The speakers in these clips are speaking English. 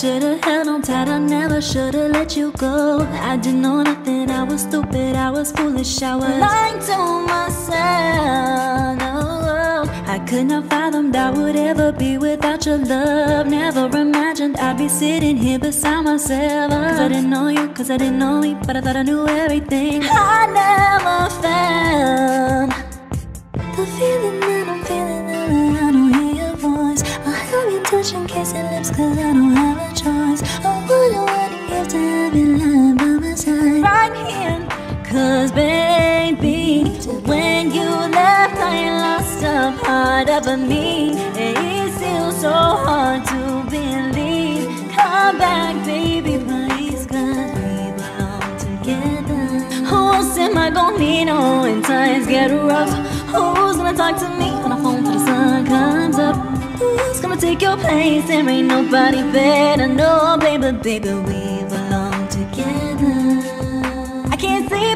should've held on tight, I never should've let you go. I didn't know nothing, I was stupid, I was foolish, I was lying to myself. No, I could not fathom that I would ever be without your love. Never imagined I'd be sitting here beside myself. Cause I didn't know you, cause I didn't know me, but I thought I knew everything. I never found the feeling that I'm feeling that I don't hear your voice. I help you touch and kiss your lips cause I don't have to lying by my side. Right here. Cause baby, when you left, I lost a part of me. It's still so hard to believe. Come back, baby, please, cause we belong together. Who else am I gonna need on when times get rough? Who's gonna talk to me on the phone till the sun comes up? Who's gonna take your place? There ain't nobody better. No, baby, baby, we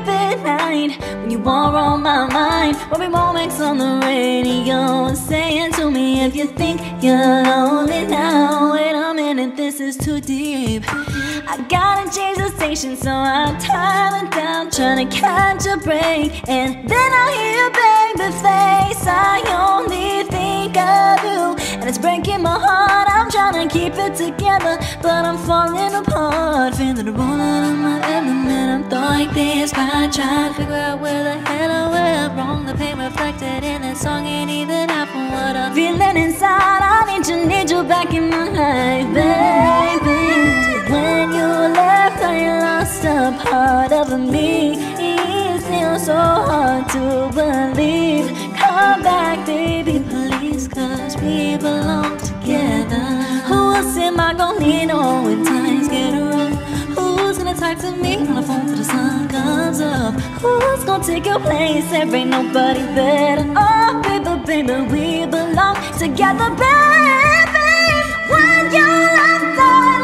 can't at night when you are on my mind. Bobby Womack's on the radio saying to me if you think you're lonely now. Wait a minute, this is too deep. I gotta change the station, so I'm tired down trying to catch a break. And then I hear baby face. I only think of you, and it's breaking my heart. I'm trying to keep it together, but I'm falling apart. Feeling the roll out of my element. I'm throwing this back, trying to figure out where the hell I went wrong. The pain reflected in the song ain't even half of what I'm feeling inside. I need you, need you back in my life, baby. When you left, I lost a part of me. It's still so hard to believe. Come back, baby, cause we belong together. Who else am I gonna lean on when times get rough? Who's gonna talk to me on the phone till the sun comes up? Who's gonna take your place? There ain't nobody better. Oh, baby, baby, we belong together, baby. When you left, I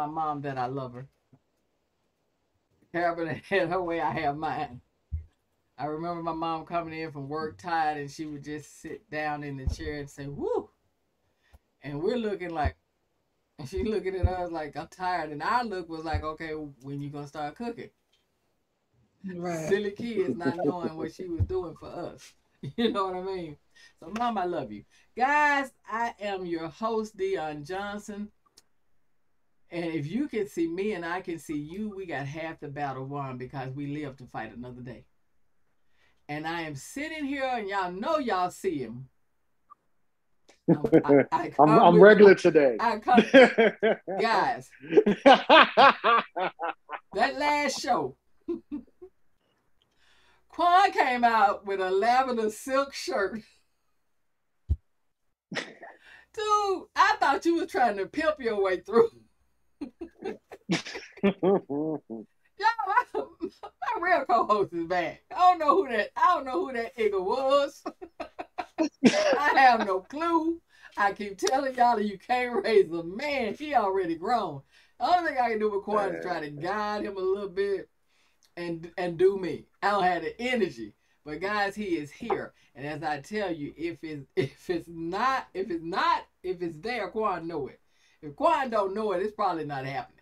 my mom that I love her. Carolyn had her way, I have mine. I remember my mom coming in from work tired and she would just sit down in the chair and say, woo! And we're looking like, and she looking at us like, I'm tired. And our look was like, okay, when you gonna start cooking? Right. Silly kids not knowing what she was doing for us. You know what I mean? So, mom, I love you. Guys, I am your host, Dionne Johnson. And if you can see me and I can see you, we got half the battle won because we live to fight another day. And I am sitting here, and y'all know y'all see him. I'm, I, I I'm, I'm regular today. I come, guys. that last show, Quan came out with a lavender silk shirt. Dude, I thought you was trying to pimp your way through. Y'all, my, my real co-host is back. I don't know who that. I don't know who that nigga was. I have no clue. I keep telling y'all that you can't raise a man. He already grown. The only thing I can do with Quan is try to guide him a little bit and and do me. I don't have the energy. But guys, he is here. And as I tell you, if it's if it's not if it's not if it's there, Quan know it. If Quan don't know it, it's probably not happening.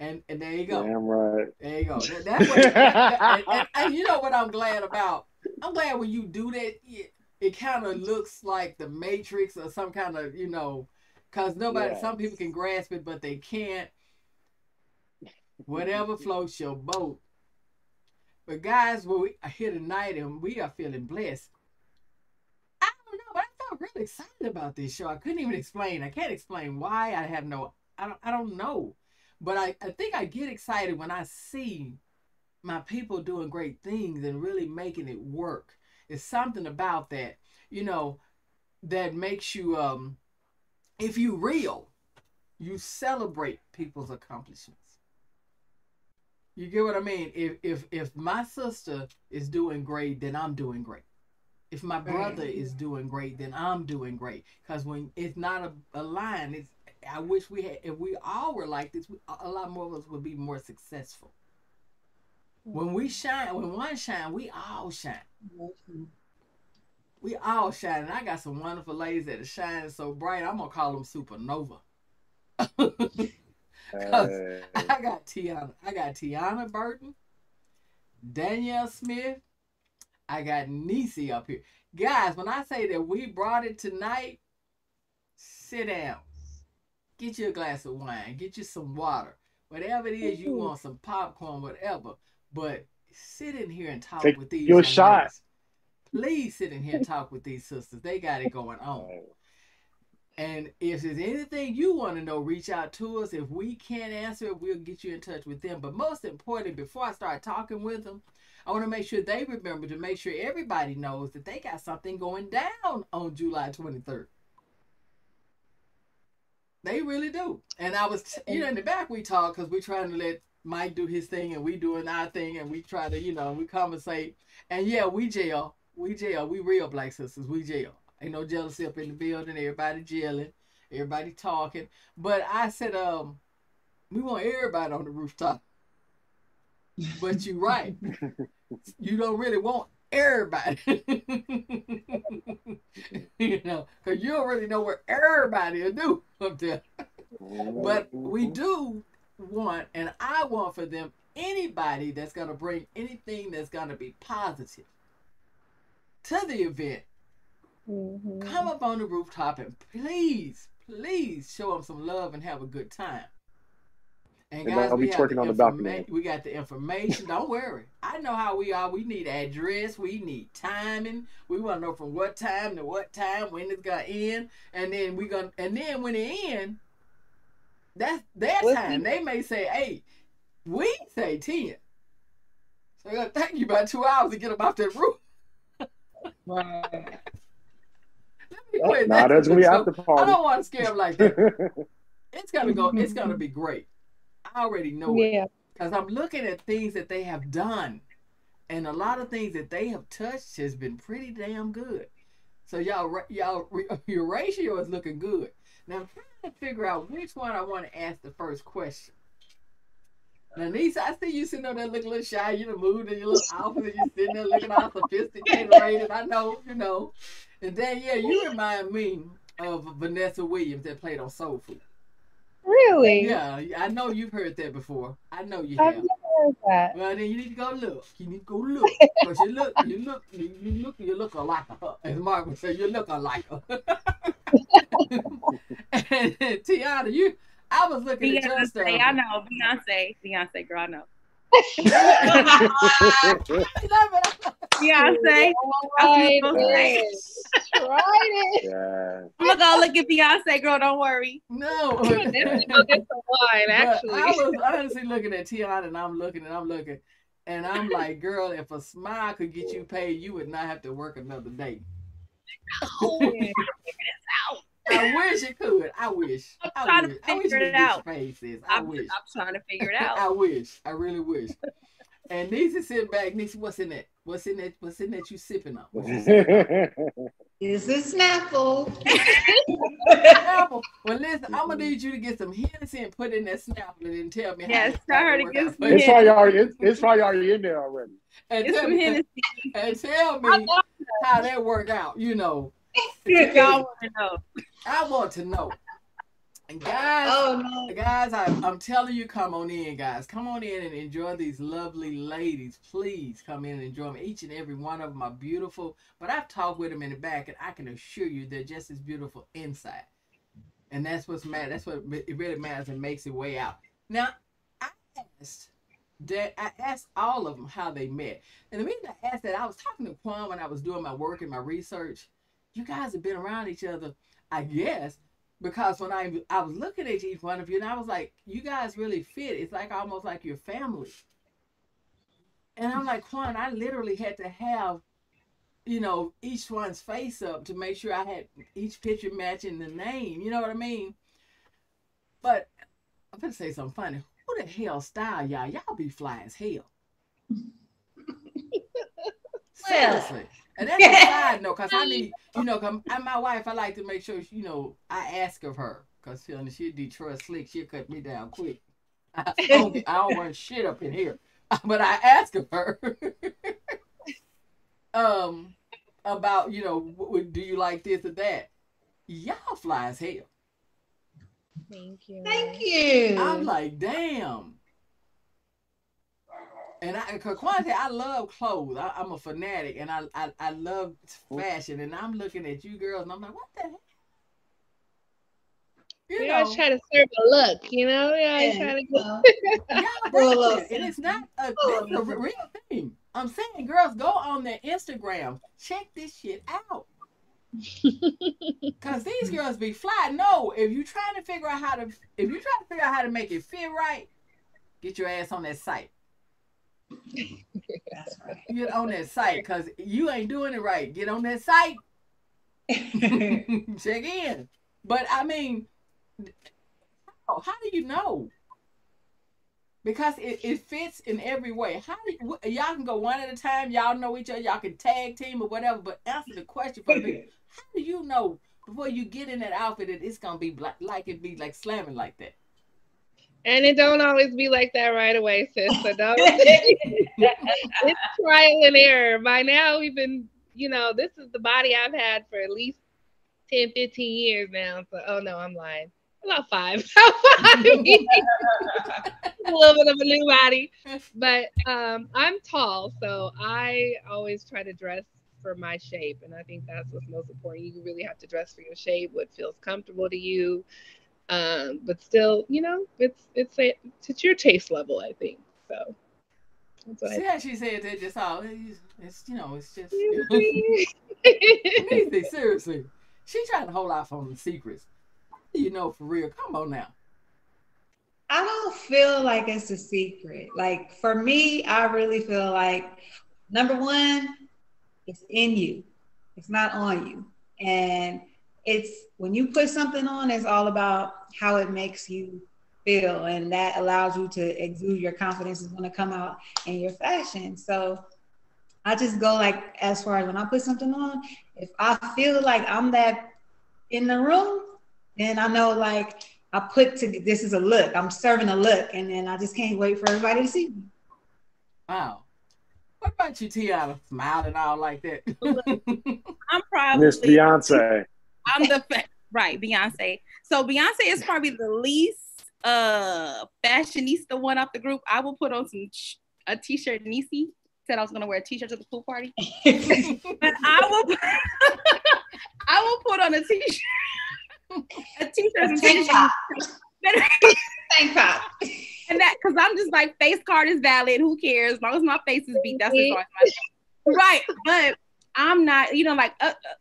And and there you go. Damn right. There you go. That- That's what, and, and- and you know what I'm glad about? I'm glad when you do that, it, it kind of looks like the Matrix or some kind of, you know, because nobody, some people can grasp it, but they can't. Whatever floats your boat. But guys, when we are here tonight and we are feeling blessed, I don't know, but I felt really excited about this show. I couldn't even explain. I can't explain why. I have no, I don't, I don't know. But I, I think I get excited when I see my people doing great things and really making it work. It's something about that, you know, that makes you um if you real, you celebrate people's accomplishments. You get what I mean? If if if my sister is doing great, then I'm doing great. If my brother is doing great, then I'm doing great. Because when it's not a, a line, it's I wish we had if we all were like this, we, a lot more of us would be more successful. When we shine, when one shine, we all shine. We all shine. And I got some wonderful ladies that are shining so bright. I'm gonna call them supernova. Hey. I got Tiana. I got Tiana Burton, Danielle Smith. I got Nese up here. Guys, when I say that we brought it tonight, sit down. Get you a glass of wine. Get you some water. Whatever it is you mm-hmm. want, some popcorn, whatever. But sit in here and talk Take with these. you a young shot. Please sit in here and talk with these sisters. They got it going on. And if there's anything you want to know, reach out to us. If we can't answer it, we'll get you in touch with them. But most importantly, before I start talking with them, I want to make sure they remember to make sure everybody knows that they got something going down on July 23rd. They really do. And I was, you know, in the back we talk because we're trying to let Mike do his thing and we doing our thing and we try to, you know, we conversate. And yeah, we jail. We jail. We real black sisters. We jail. Ain't no jealousy up in the building. Everybody jailing. Everybody talking. But I said, um, we want everybody on the rooftop. But you're right. you don't really want everybody. you know, because you don't really know what everybody will do up there. But we mm-hmm. do want, and I want for them, anybody that's going to bring anything that's going to be positive to the event. Mm-hmm. Come up on the rooftop and please, please show them some love and have a good time. And And guys, I'll we, be have twerking the on the balcony. informa- we got the information. Don't worry. I know how we are. We need address. We need timing. We want to know from what time to what time when it's gonna end, and then we gonna and then when it end, that's their What's time. They may say eight. We say ten. So I gotta thank you about two hours to get them off that roof. Right. Let me quit Nah, there's gonna be So, after I don't want to scare them like that. It's gonna go. It's gonna be great. I already know it because I'm looking at things that they have done, and a lot of things that they have touched has been pretty damn good. So y'all, y'all, your ratio is looking good. Now I'm trying to figure out which one I want to ask the first question. Now, Nisa, I see you sitting there looking a little shy. You done moved in your little and You sitting there looking all sophisticated. I know, you know. And then, yeah, you remind me of Vanessa Williams that played on Soul Food. Really? Yeah, I know you've heard that before. I know you I've have. never heard that. Well, then you need to go look. You need to go look. Cause you look, you look, you, you look, you look alike her. Uh, as Mark would say, you look alike her. and Tiana, you, I was looking at your stuff. Beyonce, I know. Beyonce. Beyonce, girl, I know. I love it. Beyonce. Tried I'm it. Tried it. yeah. gonna go look at Beyonce, girl. Don't worry. No. Definitely go get some wine, actually. I was honestly looking at Tiana and I'm looking and I'm looking. And I'm like, girl, if a smile could get you paid, you would not have to work another day. Oh, I wish it could. I wish. I'm I trying to wish. I wish figure it out. your. I I'm, wish. I'm trying to figure it out. I wish. I really wish. And Nisa sit back. Nisa, what's in that? What's in that? What's in that you sipping on? Is you sipping It's a Snapple. Well, listen, I'm gonna need you to get some Hennessy and put in that Snapple and then tell me how Yes, it's tell gonna her to work get out you. it's probably already it's, it's probably already in there already. And It's tell some me, Hennessy. and tell me how that work out. You know, Y'all want to know. I want to know. And guys, Oh no. guys, I, I'm telling you, come on in, guys. Come on in and enjoy these lovely ladies. Please come in and enjoy them. Each and every one of them are beautiful. But I've talked with them in the back, and I can assure you they're just as beautiful inside. And that's what's matter. That's what it really matters and makes it way out. Now, I asked that I asked all of them how they met, and the reason I asked that I was talking to Quan when I was doing my work and my research. You guys have been around each other, I guess, because when I I was looking at each one of you and I was like, you guys really fit. It's like almost like your family. And I'm like, Quan, I literally had to have, you know, each one's face up to make sure I had each picture matching the name. You know what I mean? But I'm gonna say something funny. Who the hell style y'all? Y'all be fly as hell. Seriously. And that's a side note, cause I need, you know, cause I'm my wife. I like to make sure, you know, I ask of her, cause you know, she Detroit slick. She'll cut me down quick. I don't, I don't want shit up in here, but I ask of her, um, about you know, w- w- do you like this or that? Y'all fly as hell. Thank you. Thank you. I'm like, damn. And I, cause Quante, I love clothes. I, I'm a fanatic, and I, I, I love fashion. And I'm looking at you girls, and I'm like, what the hell? You We know, always try to serve a look, you know? We always Yeah. try to go. Uh, y'all Full rap of- it, and it's not a, it's a real thing. I'm saying, girls, go on their Instagram, check this shit out. Cause these girls be fly. No, if you trying to figure out how to, if you trying to figure out how to make it fit right, get your ass on that site. That's right. Get on that site, cause you ain't doing it right. Get on that site, check in. But I mean, how, how do you know? Because it, it fits in every way. How do you, y'all can go one at a time? Y'all know each other. Y'all can tag team or whatever. But answer the question for me. How do you know before you get in that outfit that it's gonna be like, like it be like slamming like that? And it don't always be like that right away, sis. So don't. it's trial and error. By now, we've been, you know, this is the body I've had for at least 10, 15 years now. So, oh no, I'm lying. About five. About five a little bit of a new body. But um, I'm tall, so I always try to dress for my shape. And I think that's what's most important. You really have to dress for your shape, what feels comfortable to you um, but still, you know, it's it's a, it's your taste level, I think. So that's what See I how she said that just all it's, it's you know it's just think. Easy, seriously. She trying to hold off on the secrets. You know, for real. Come on now. I don't feel like it's a secret. Like for me, I really feel like number one, it's in you. It's not on you. And it's when you put something on, it's all about how it makes you feel. And that allows you to exude your confidence is going to come out in your fashion. So I just go like as far as when I put something on, if I feel like I'm that in the room, then I know like I put to this is a look. I'm serving a look, and then I just can't wait for everybody to see me. Wow. What about you, Tiana? Smiling all like that. I'm probably Miss Beyonce. I'm the fa- right Beyonce. So Beyonce is probably the least uh fashionista one of the group. I will put on some a t-shirt. Nese said I was gonna wear a t-shirt to the pool party, but I will. I will put on a t-shirt. A t-shirt and Tank top. Tank top. and that because I'm just like face card is valid. Who cares? As long as my face is beat, that's as my right. But I'm not, you know, like uh, uh,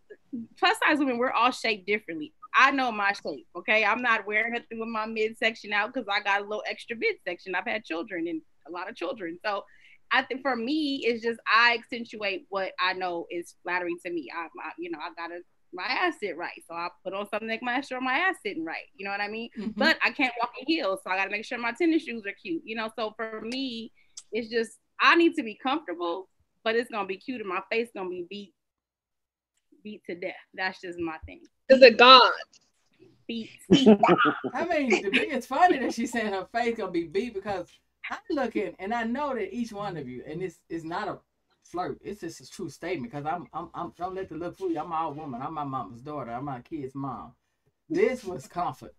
plus size women, we're all shaped differently. I know my shape. Okay, I'm not wearing nothing with my midsection out because I got a little extra midsection. I've had children and a lot of children, so I think for me, it's just I accentuate what I know is flattering to me. I, I you know, I gotta my ass sit right, so I put on something that make sure my ass sitting right. You know what I mean? Mhm. But I can't walk in heels, so I gotta make sure my tennis shoes are cute. You know, so for me, it's just I need to be comfortable, but it's gonna be cute, and my face gonna be beat beat to death. That's just my thing. To the god. Beat. I mean, to me, it's funny that she's saying her face gonna be beat because I'm looking and I know that each one of you, and it's it's not a flirt. It's just a true statement because I'm I'm I'm don't let the look fool you. I'm my old woman. I'm my mama's daughter. I'm my kid's mom. This was comfort.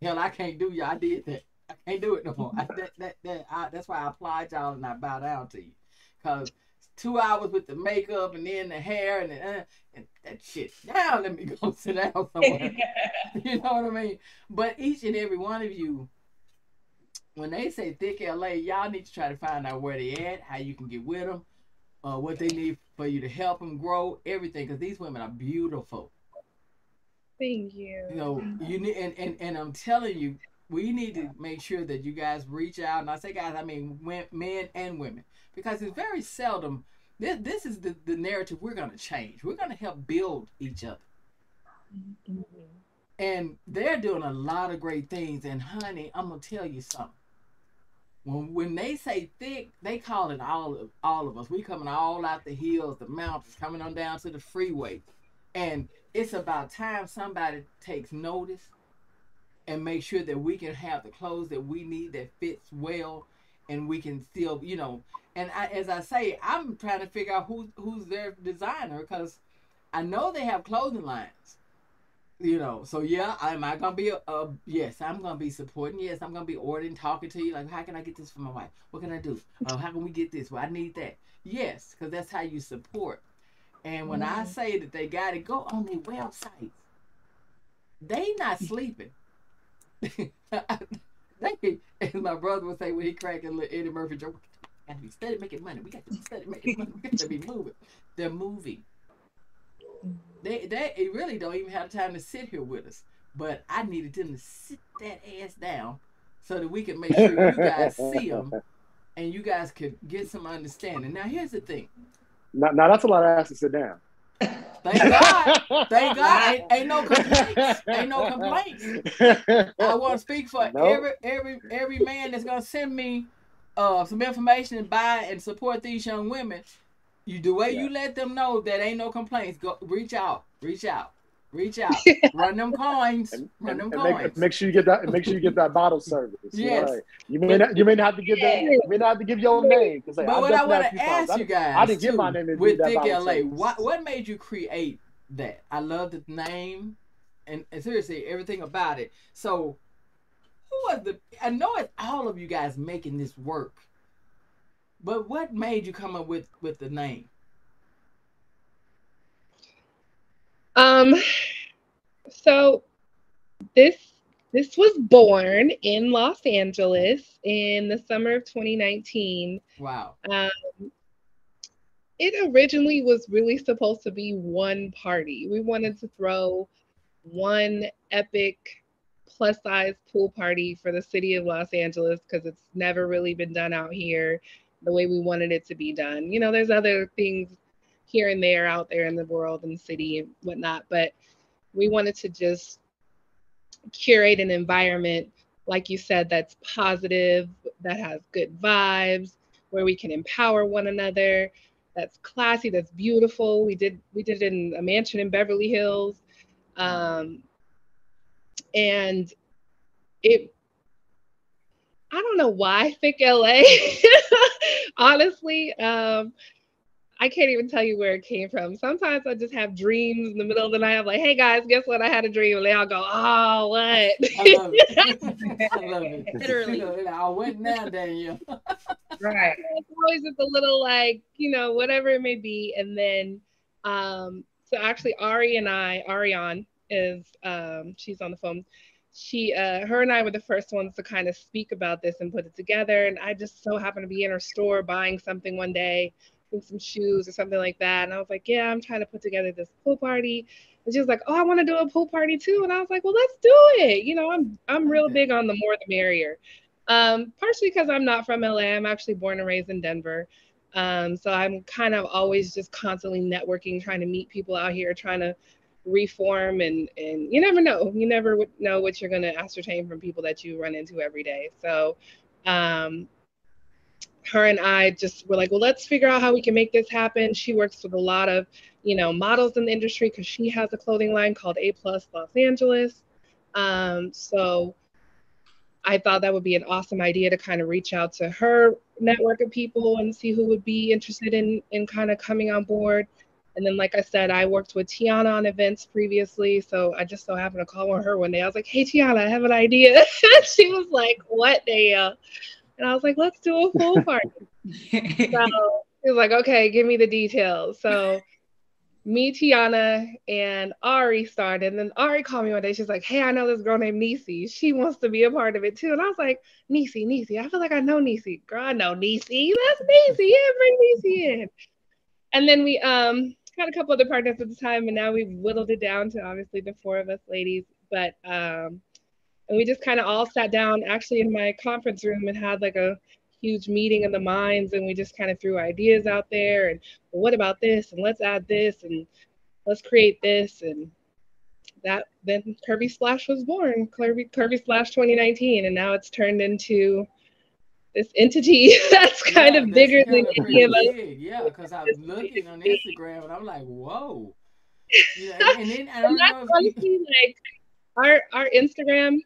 Hell, I can't do you. I did that. I can't do it no more. I, that, that, that, I, that's why I applaud y'all and I bow down to you. Cause two hours with the makeup and then the hair and, the, uh, and that shit. Now let me go sit down somewhere. you know what I mean? But each and every one of you, when they say thick LA, y'all need to try to find out where they at, how you can get with them, uh, what they need for you to help them grow, everything. Because these women are beautiful. Thank you. You know, you need, and, and and I'm telling you, we need to make sure that you guys reach out. And I say guys, I mean men and women, because it's very seldom. This this is the the narrative we're gonna change. We're gonna help build each other. Mm-hmm. And they're doing a lot of great things. And honey, I'm gonna tell you something. When when they say thick, they call it all of all of us. We coming all out the hills, the mountains, coming on down to the freeway. And it's about time somebody takes notice and make sure that we can have the clothes that we need that fits well and we can still, you know, and I, as I say, I'm trying to figure out who who's their designer because I know they have clothing lines you know so yeah am i gonna be a, a yes i'm gonna be supporting yes i'm gonna be ordering talking to you like how can i get this for my wife? What can i do? Oh how can we get this? Well i need that. Yes because that's how you support. And when i mm-hmm. say that they got to go on their website they not sleeping as my brother would say when he cracking little eddie murphy joke got to be steady making money we got to be steady making money we got to be moving they're moving they they really don't even have time to sit here with us. But I needed them to sit that ass down so that we can make sure you guys see them and you guys could get some understanding. Now here's the thing. Now, now that's a lot of ass to sit down. Thank God. Thank God. Ain't, ain't no complaints. Ain't no complaints. I want to speak for Nope. every every every man that's gonna send me uh some information and buy and support these young women. You the way you let them know that ain't no complaints. Go reach out, reach out, reach out. Run them coins, And, run them and coins. make, make sure you get that. Make sure you get that bottle service. you Yes. like, you may not. You may not have to give that. You may not have to give your name like, but I've what I want to few times. ask I you guys, I didn't give too, my name with do Thick LA, service. what what made you create that? I love the name, and, and seriously, everything about it. So, who was the? I know it's all of you guys making this work, but what made you come up with with the name? Um, so this this was born in Los Angeles in the summer of 2019. Wow. Um, it originally was really supposed to be one party. We wanted to throw one epic plus size pool party for the city of Los Angeles because it's never really been done out here the way we wanted it to be done. You know, there's other things here and there out there in the world and the city and whatnot. But we wanted to just curate an environment, like you said, that's positive, that has good vibes, where we can empower one another, that's classy, that's beautiful. We did we did it in a mansion in Beverly Hills. Um, and it I don't know why thick LA. Honestly, um, I can't even tell you where it came from. Sometimes I just have dreams in the middle of the night. I'm like, hey guys, guess what? I had a dream. And they all go, oh, what? I love it. I love it. Literally. I went now, Daniel. Right. it's always just a little like, you know, whatever it may be. And then, um, so actually, Ari and I, Arrion is, um, she's on the phone. She, uh, her and I were the first ones to kind of speak about this and put it together. And I just so happened to be in her store buying something one day, some shoes or something like that. And I was like, yeah, I'm trying to put together this pool party. And she was like, oh, I want to do a pool party too. And I was like, well, let's do it. You know, I'm I'm real big on the more the merrier. Um, partially because I'm not from LA. I'm actually born and raised in Denver. Um, so I'm kind of always just constantly networking, trying to meet people out here, trying to reform and and you never know. You never know what you're gonna ascertain from people that you run into every day. So um her and I just were like, well, let's figure out how we can make this happen. She works with a lot of, you know, models in the industry because she has a clothing line called A Plus Los Angeles. Um, so I thought that would be an awesome idea to kind of reach out to her network of people and see who would be interested in in kind of coming on board. And then, like I said, I worked with Tiana on events previously, so I just so happened to call on her one day. I was like, "Hey, Tiana, I have an idea." she was like, "What, Dale?" And I was like, "Let's do a pool party." So he was like, okay, give me the details. So me, Tiana, and Ari started. And then Ari called me one day. She's like, hey, I know this girl named Nese. She wants to be a part of it too. And I was like, Nese, Nese. I feel like I know Nese. Girl, I know Nese. That's Nese. Yeah, bring Nese in. And then we um had a couple other partners at the time, and now we've whittled it down to obviously the four of us ladies. But um and we just kind of all sat down actually in my conference room and had like a huge meeting of the minds and we just kind of threw ideas out there and well, what about this and let's add this and let's create this and that then Curvy Splash was born Curvy Curvy Splash 2019 and now it's turned into this entity that's kind Yeah, of that's bigger than kinda any of us. Yeah, because I was looking on Instagram and I'm like, whoa. Yeah, and then I don't that's know if honestly like our our Instagram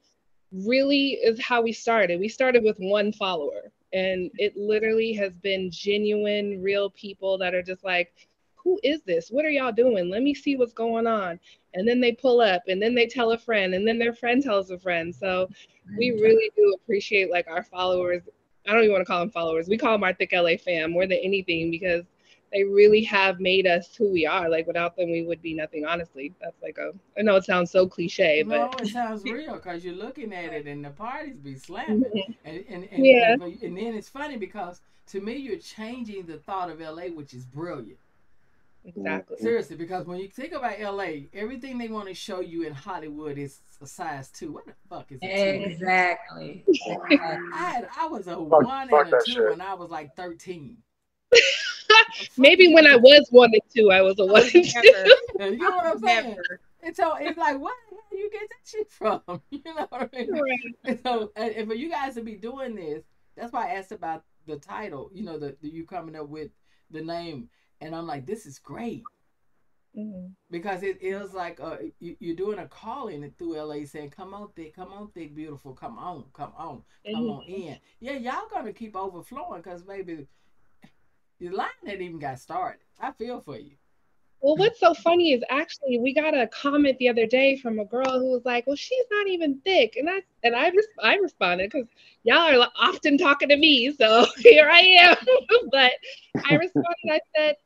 really is how we started. We started with one follower, and it literally has been genuine, real people that are just like, "Who is this? What are y'all doing? Let me see what's going on." And then they pull up, and then they tell a friend, and then their friend tells a friend. So we really do appreciate like our followers. I don't even want to call them followers. We call them our thick LA fam more than anything because they really have made us who we are. Like without them, we would be nothing. Honestly, that's like a. I know it sounds so cliche, No, but it sounds real because you're looking at it and the parties be slamming. Mhm. And, and, and, Yeah. and, and then it's funny because to me, you're changing the thought of LA, which is brilliant. exactly. Seriously, because when you think about LA, everything they want to show you in Hollywood is a size two. What the fuck is a two? Exactly. I had I was a Fuck- one fuck and a two shit. when I was like thirteen. Maybe when I was one and two, I was a one and two. You know what I'm saying? Never. And so it's like, what the hell you get that shit from? You know what I mean? Right. And so, and, and for you guys to be doing this, that's why I asked about the title. You know, the, the you coming up with the name, and I'm like, this is great Mhm. because it is like uh, you, you're doing a calling through LA, saying, "Come on, thick, come on, thick, beautiful, come on, come on, come Mhm. on in." Yeah, y'all gonna keep overflowing because maybe your line ain't even got started. I feel for you. Well, what's so funny is actually we got a comment the other day from a girl who was like, "Well, she's not even thick," and I and I res- I responded because y'all are often talking to me, so here I am. but I responded. I said,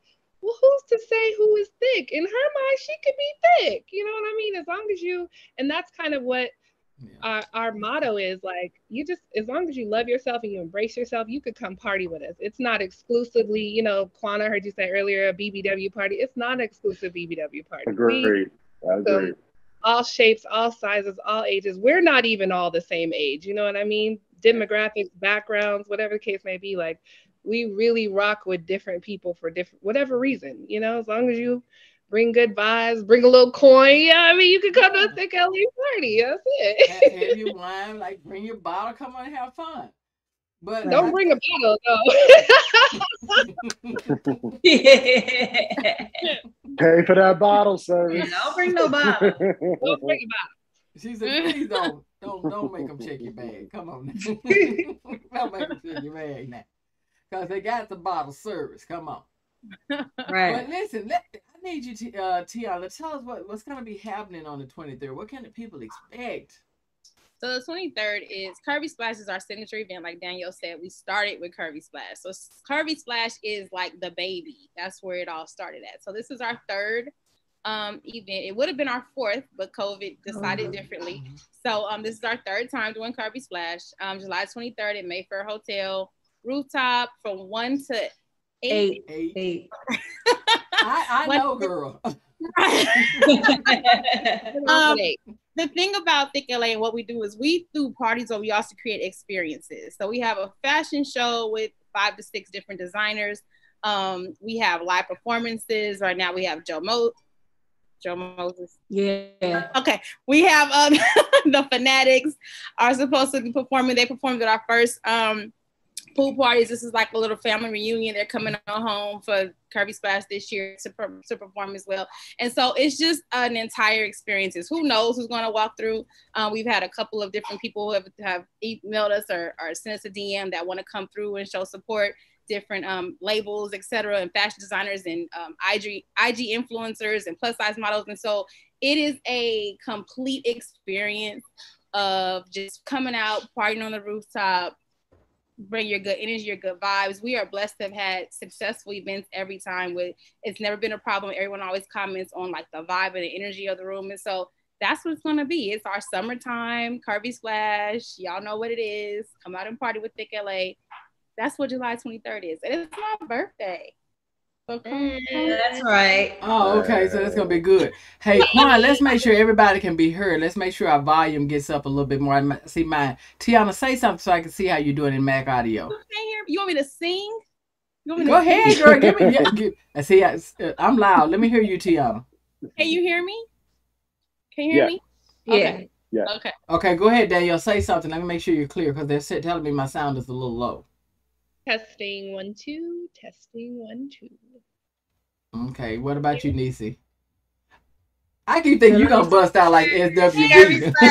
"Well, who's to say who is thick? In her mind, she could be thick. You know what I mean? As long as you." And that's kind of what Yeah. our, our motto is like you just as long as you love yourself and you embrace yourself you could come party with us it's not exclusively you know kwana heard you say earlier a bbw party it's not an exclusive bbw party we Agreed. I agree. all shapes all sizes all ages we're not even all the same age you know what i mean demographics backgrounds whatever the case may be like we really rock with different people for different whatever reason. You know, as long as you bring good vibes, bring a little coin. Yeah, I mean, you can come to a thick LA party. That's it. have, have your wine, like bring your bottle, come on and have fun. But Don't I- bring a bottle though. Pay for that bottle service. Don't bring no bottle. Don't bring a bottle. She said, please don't, don't, don't make them check your bag. Come on. now. don't make them check your bag now. Because they got the bottle service. Come on. Right. But listen, let, I need you to, uh, Tiana, tell us what, what's going to be happening on the 23rd. What can the people expect? So the 23rd is Curvy Splash is our signature event. Like Danielle said, we started with Curvy Splash. So Curvy Splash is like the baby. That's where it all started at. So this is our third um event. It would have been our fourth, but COVID decided Mhm. differently. So um this is our third time doing Curvy Splash. Um July 23rd at Mayfair Hotel rooftop from one to eight. Eight. Eight. Eight. I, I know, girl. Um, the thing about Thick LA and what we do is we do parties where we also create experiences. So we have a fashion show with five to six different designers. Um, we have live performances. Right now we have Joe Mo, Joe Moses. yeah. Okay, we have um, the Fanatics are supposed to be performing. They performed at our first um, pool parties. This is like a little family reunion. They're coming home for Curvy Splash this year to, per- to perform as well. And so it's just an entire experience. Who knows who's going to walk through? Um, we've had a couple of different people who have, have emailed us or, or sent us a DM that want to come through and show support. Different um, labels, etc., and fashion designers and um, IG IG influencers and plus size models. And so it is a complete experience of just coming out, partying on the rooftop, bring your good energy, your good vibes. We are blessed to have had successful events every time with it's never been a problem. Everyone always comments on like the vibe and the energy of the room. And so that's what it's gonna be. It's our summertime Curvy Splash. Y'all know what it is. Come out and party with Thick LA. That's what July 23rd is. And it's my birthday. So mm, That's right. Oh, okay. So that's gonna be good. Hey, Quan, let's make sure everybody can be heard. Let's make sure our volume gets up a little bit more. I see mine. Tiana, say something so I can see how you're doing in Mac Audio. You can't hear me? You want me to sing? You want me Go to ahead, girl. Give me. Yeah, give, I see. I, uh, I'm loud. Let me hear you, Tiana. Can you hear me? Can you hear Yeah. me? Yeah. Okay. Yeah. Okay. Okay, go ahead, Danielle. Say something. Let me make sure you're clear because they're telling me my sound is a little low. Testing one, two, testing one, two. Okay. What about you, Nese? I keep thinking you're gonna bust out like SWV.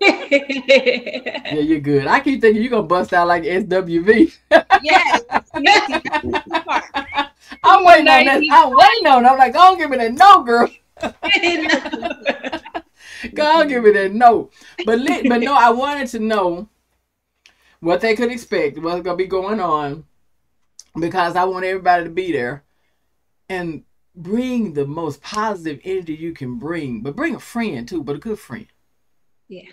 yeah, you're good. I keep thinking you're gonna bust out like SWV. yes. I'm waiting on that. I'm waiting on. it. I'm like, don't give me that no, girl. God give me that no. But li- but no, I wanted to know what they could expect, what's gonna be going on, because I want everybody to be there and bring the most positive energy you can bring. But bring a friend too, but a good friend. Yeah.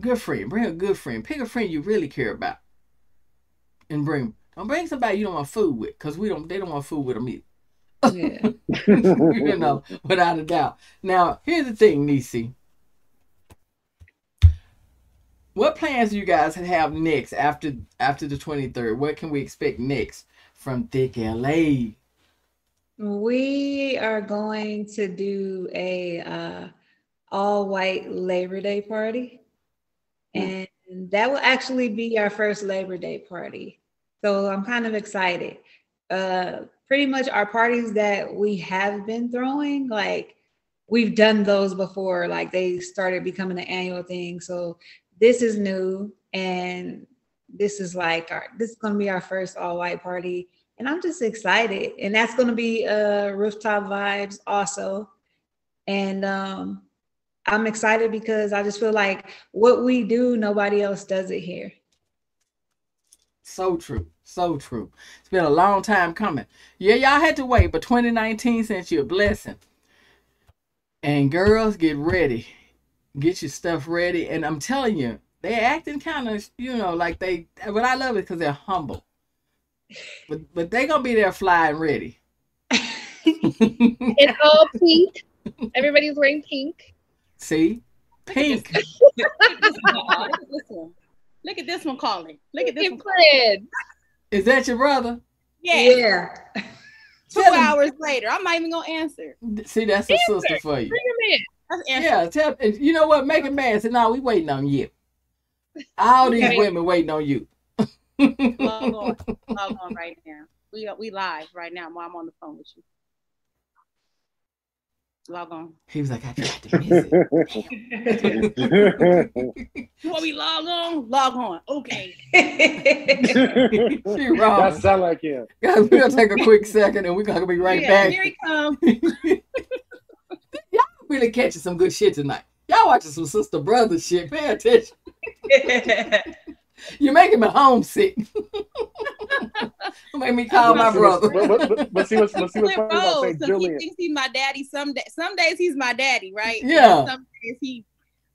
Good friend. Bring a good friend. Pick a friend you really care about. And bring don't bring somebody you don't want food with, because we don't they don't want food with them either. yeah. you know, without a doubt. Now, here's the thing, Nese. What plans do you guys have next after after the 23rd? What can we expect next from Thick LA? We are going to do a uh, all white Labor Day party. And that will actually be our first Labor Day party. So I'm kind of excited. Uh, pretty much our parties that we have been throwing, like we've done those before, like they started becoming an annual thing. So this is new and this is like our this is gonna be our first all white party and I'm just excited. And that's going to be uh, rooftop vibes also. And um, I'm excited because I just feel like what we do, nobody else does it here. So true. So true. It's been a long time coming. Yeah, y'all had to wait, but 2019 sent you a blessing. And girls, get ready. Get your stuff ready. And I'm telling you, they're acting kind of, you know, like they, but I love it because they're humble. But but they gonna be there flying ready. It's all pink. Everybody's wearing pink. See? Pink. Look at this one. Look at this one calling. Look at this one. Friend. Is that your brother? Yeah. Yeah. Two hours later, I'm not even gonna answer. See, that's a sister for you. Bring him in. That's answer. Yeah, tell and you know what? Make it mad. Say, no, we waiting on you. All these Okay. women waiting on you. Log on, log on right now. We we live right now while I'm on the phone with you. Log on. he was like, I tried to miss it. You want me log on? Log on. Okay. she wrong. that sound like him. Guys, we're gonna take a quick second and we're gonna be right yeah, back. Here he comes. Really catching some good shit tonight. Y'all watching some sister brother shit. Pay attention. You're making me homesick. Make me call my brother. But, but, but, but see what's, but see what's funny about roles. St. So he thinks he's my daddy. Some day, some days he's my daddy, right? Yeah. And Some days he,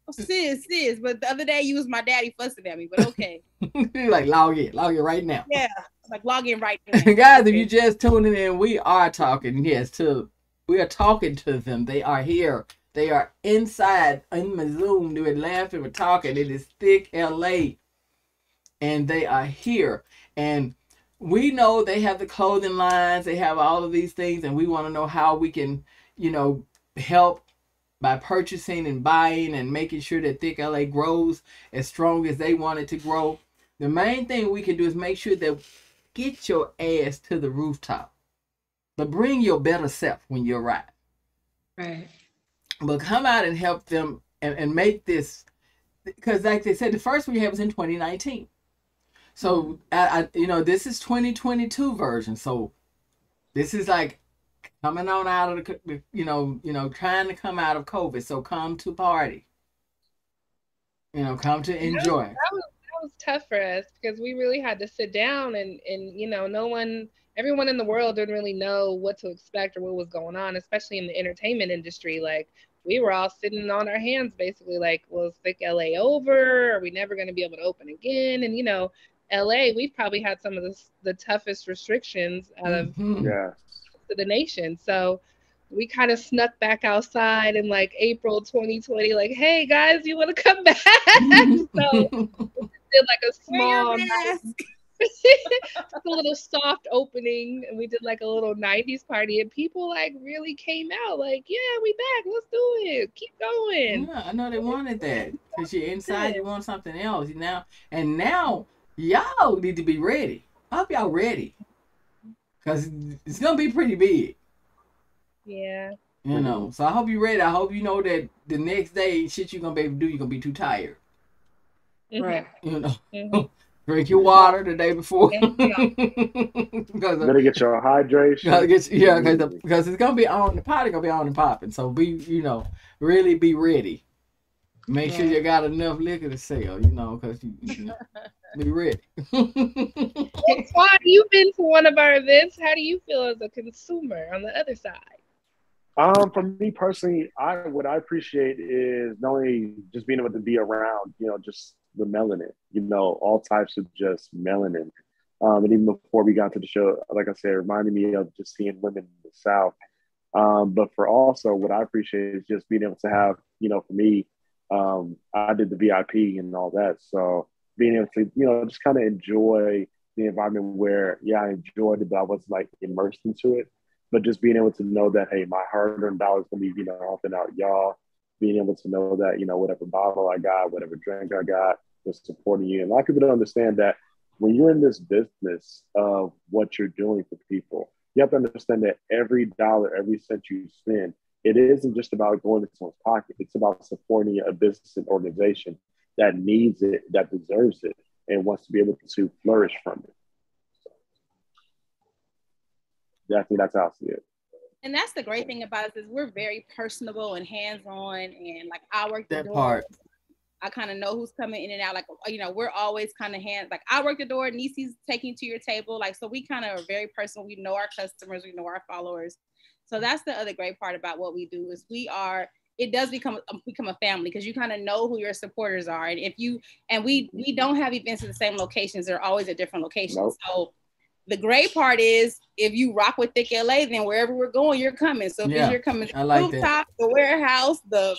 oh, sis, sis. But the other day you was my daddy fussing at me. But okay, You're like, log in, log in right now. yeah. Like log in right now. Guys, if you just tuning in, we are talking, yes, to we are talking to them. They are here. They are inside in my Zoom. Were laughing, we're talking. It is thick LA. And they are here. And we know they have the clothing lines, they have all of these things, and we want to know how we can, you know, help by purchasing and buying and making sure that Thick LA grows as strong as they want it to grow. The main thing we can do is make sure that get your ass to the rooftop. But bring your better self when you arrive. right. But come out and help them and, and make this because like they said, the first we had was in 2019. So I, I you know, this is 2022 version. So this is like coming on out of the you know, you know, trying to come out of COVID. So come to party. You know, come to enjoy. That was that was tough for us because we really had to sit down and and you know no one everyone in the world didn't really know what to expect or what was going on, especially in the entertainment industry. Like we were all sitting on our hands basically like, was Thick LA over? Are we never going to be able to open again? And you know, LA, we've probably had some of the the toughest restrictions out of Mhm. Yeah. the nation. So we kind of snuck back outside in like April 2020, like, hey guys, you want to come back? so did like a small, Wear your mask. just a little soft opening, and we did like a little 90s party, and people like really came out, like, yeah, we back, let's do it, keep going. Yeah, I know they wanted that because you're inside. You want something else now, and now y'all need to be ready. I hope y'all ready because it's gonna be pretty big. Yeah. You know, so I hope you're ready. I hope you know that the next day, shit you're gonna be able to do, you're gonna be too tired. Mhm. Right. You know, Mhm. Drink your water the day before. Yeah. because Better get your hydration. Gotta get you- yeah, because because it's gonna be on the party gonna be on and popping. So be you know really be ready. Make sure you got enough liquor to sell. You know, because you, you know, be ready. Quan, you've been to one of our events. How do you feel as a consumer on the other side? Um, for me personally, I what I appreciate is not only just being able to be around, you know, just the melanin, you know, all types of just melanin. Um, and even before we got to the show, like I said, it reminded me of just seeing women in the South. Um, but for also what I appreciate is just being able to have, you know, for me, um, I did the VIP and all that. So being able to, you know, just kind of enjoy the environment where, yeah, I enjoyed it, but I wasn't like immersed into it but just being able to know that hey my hard-earned dollars gonna be you know helping out y'all being able to know that you know whatever bottle i got whatever drink i got was supporting you. And a lot of people don't understand that when you're in this business of what you're doing for people you have to understand that every dollar every cent you spend it isn't just about going into someone's pocket. It's about supporting a business and organization that needs it that deserves it and wants to be able to flourish from it. I that's how I see it. And that's the great thing about us is we're very personable and hands-on, and like I work the That door. part. I kind of know who's coming in and out. Like you know, we're always kind of hands. Like I work the door, Nese's taking to your table. Like so, we kind of are very personal. We know our customers, we know our followers. So that's the other great part about what we do is we are. It does become um, become a family because you kind of know who your supporters are, and if you and we we don't have events at the same locations. They're always at different locations. Nope. So the great part is if you rock with Thick LA, then wherever we're going, you're coming. So if Yeah, you're coming to the like that. rooftop, the warehouse, the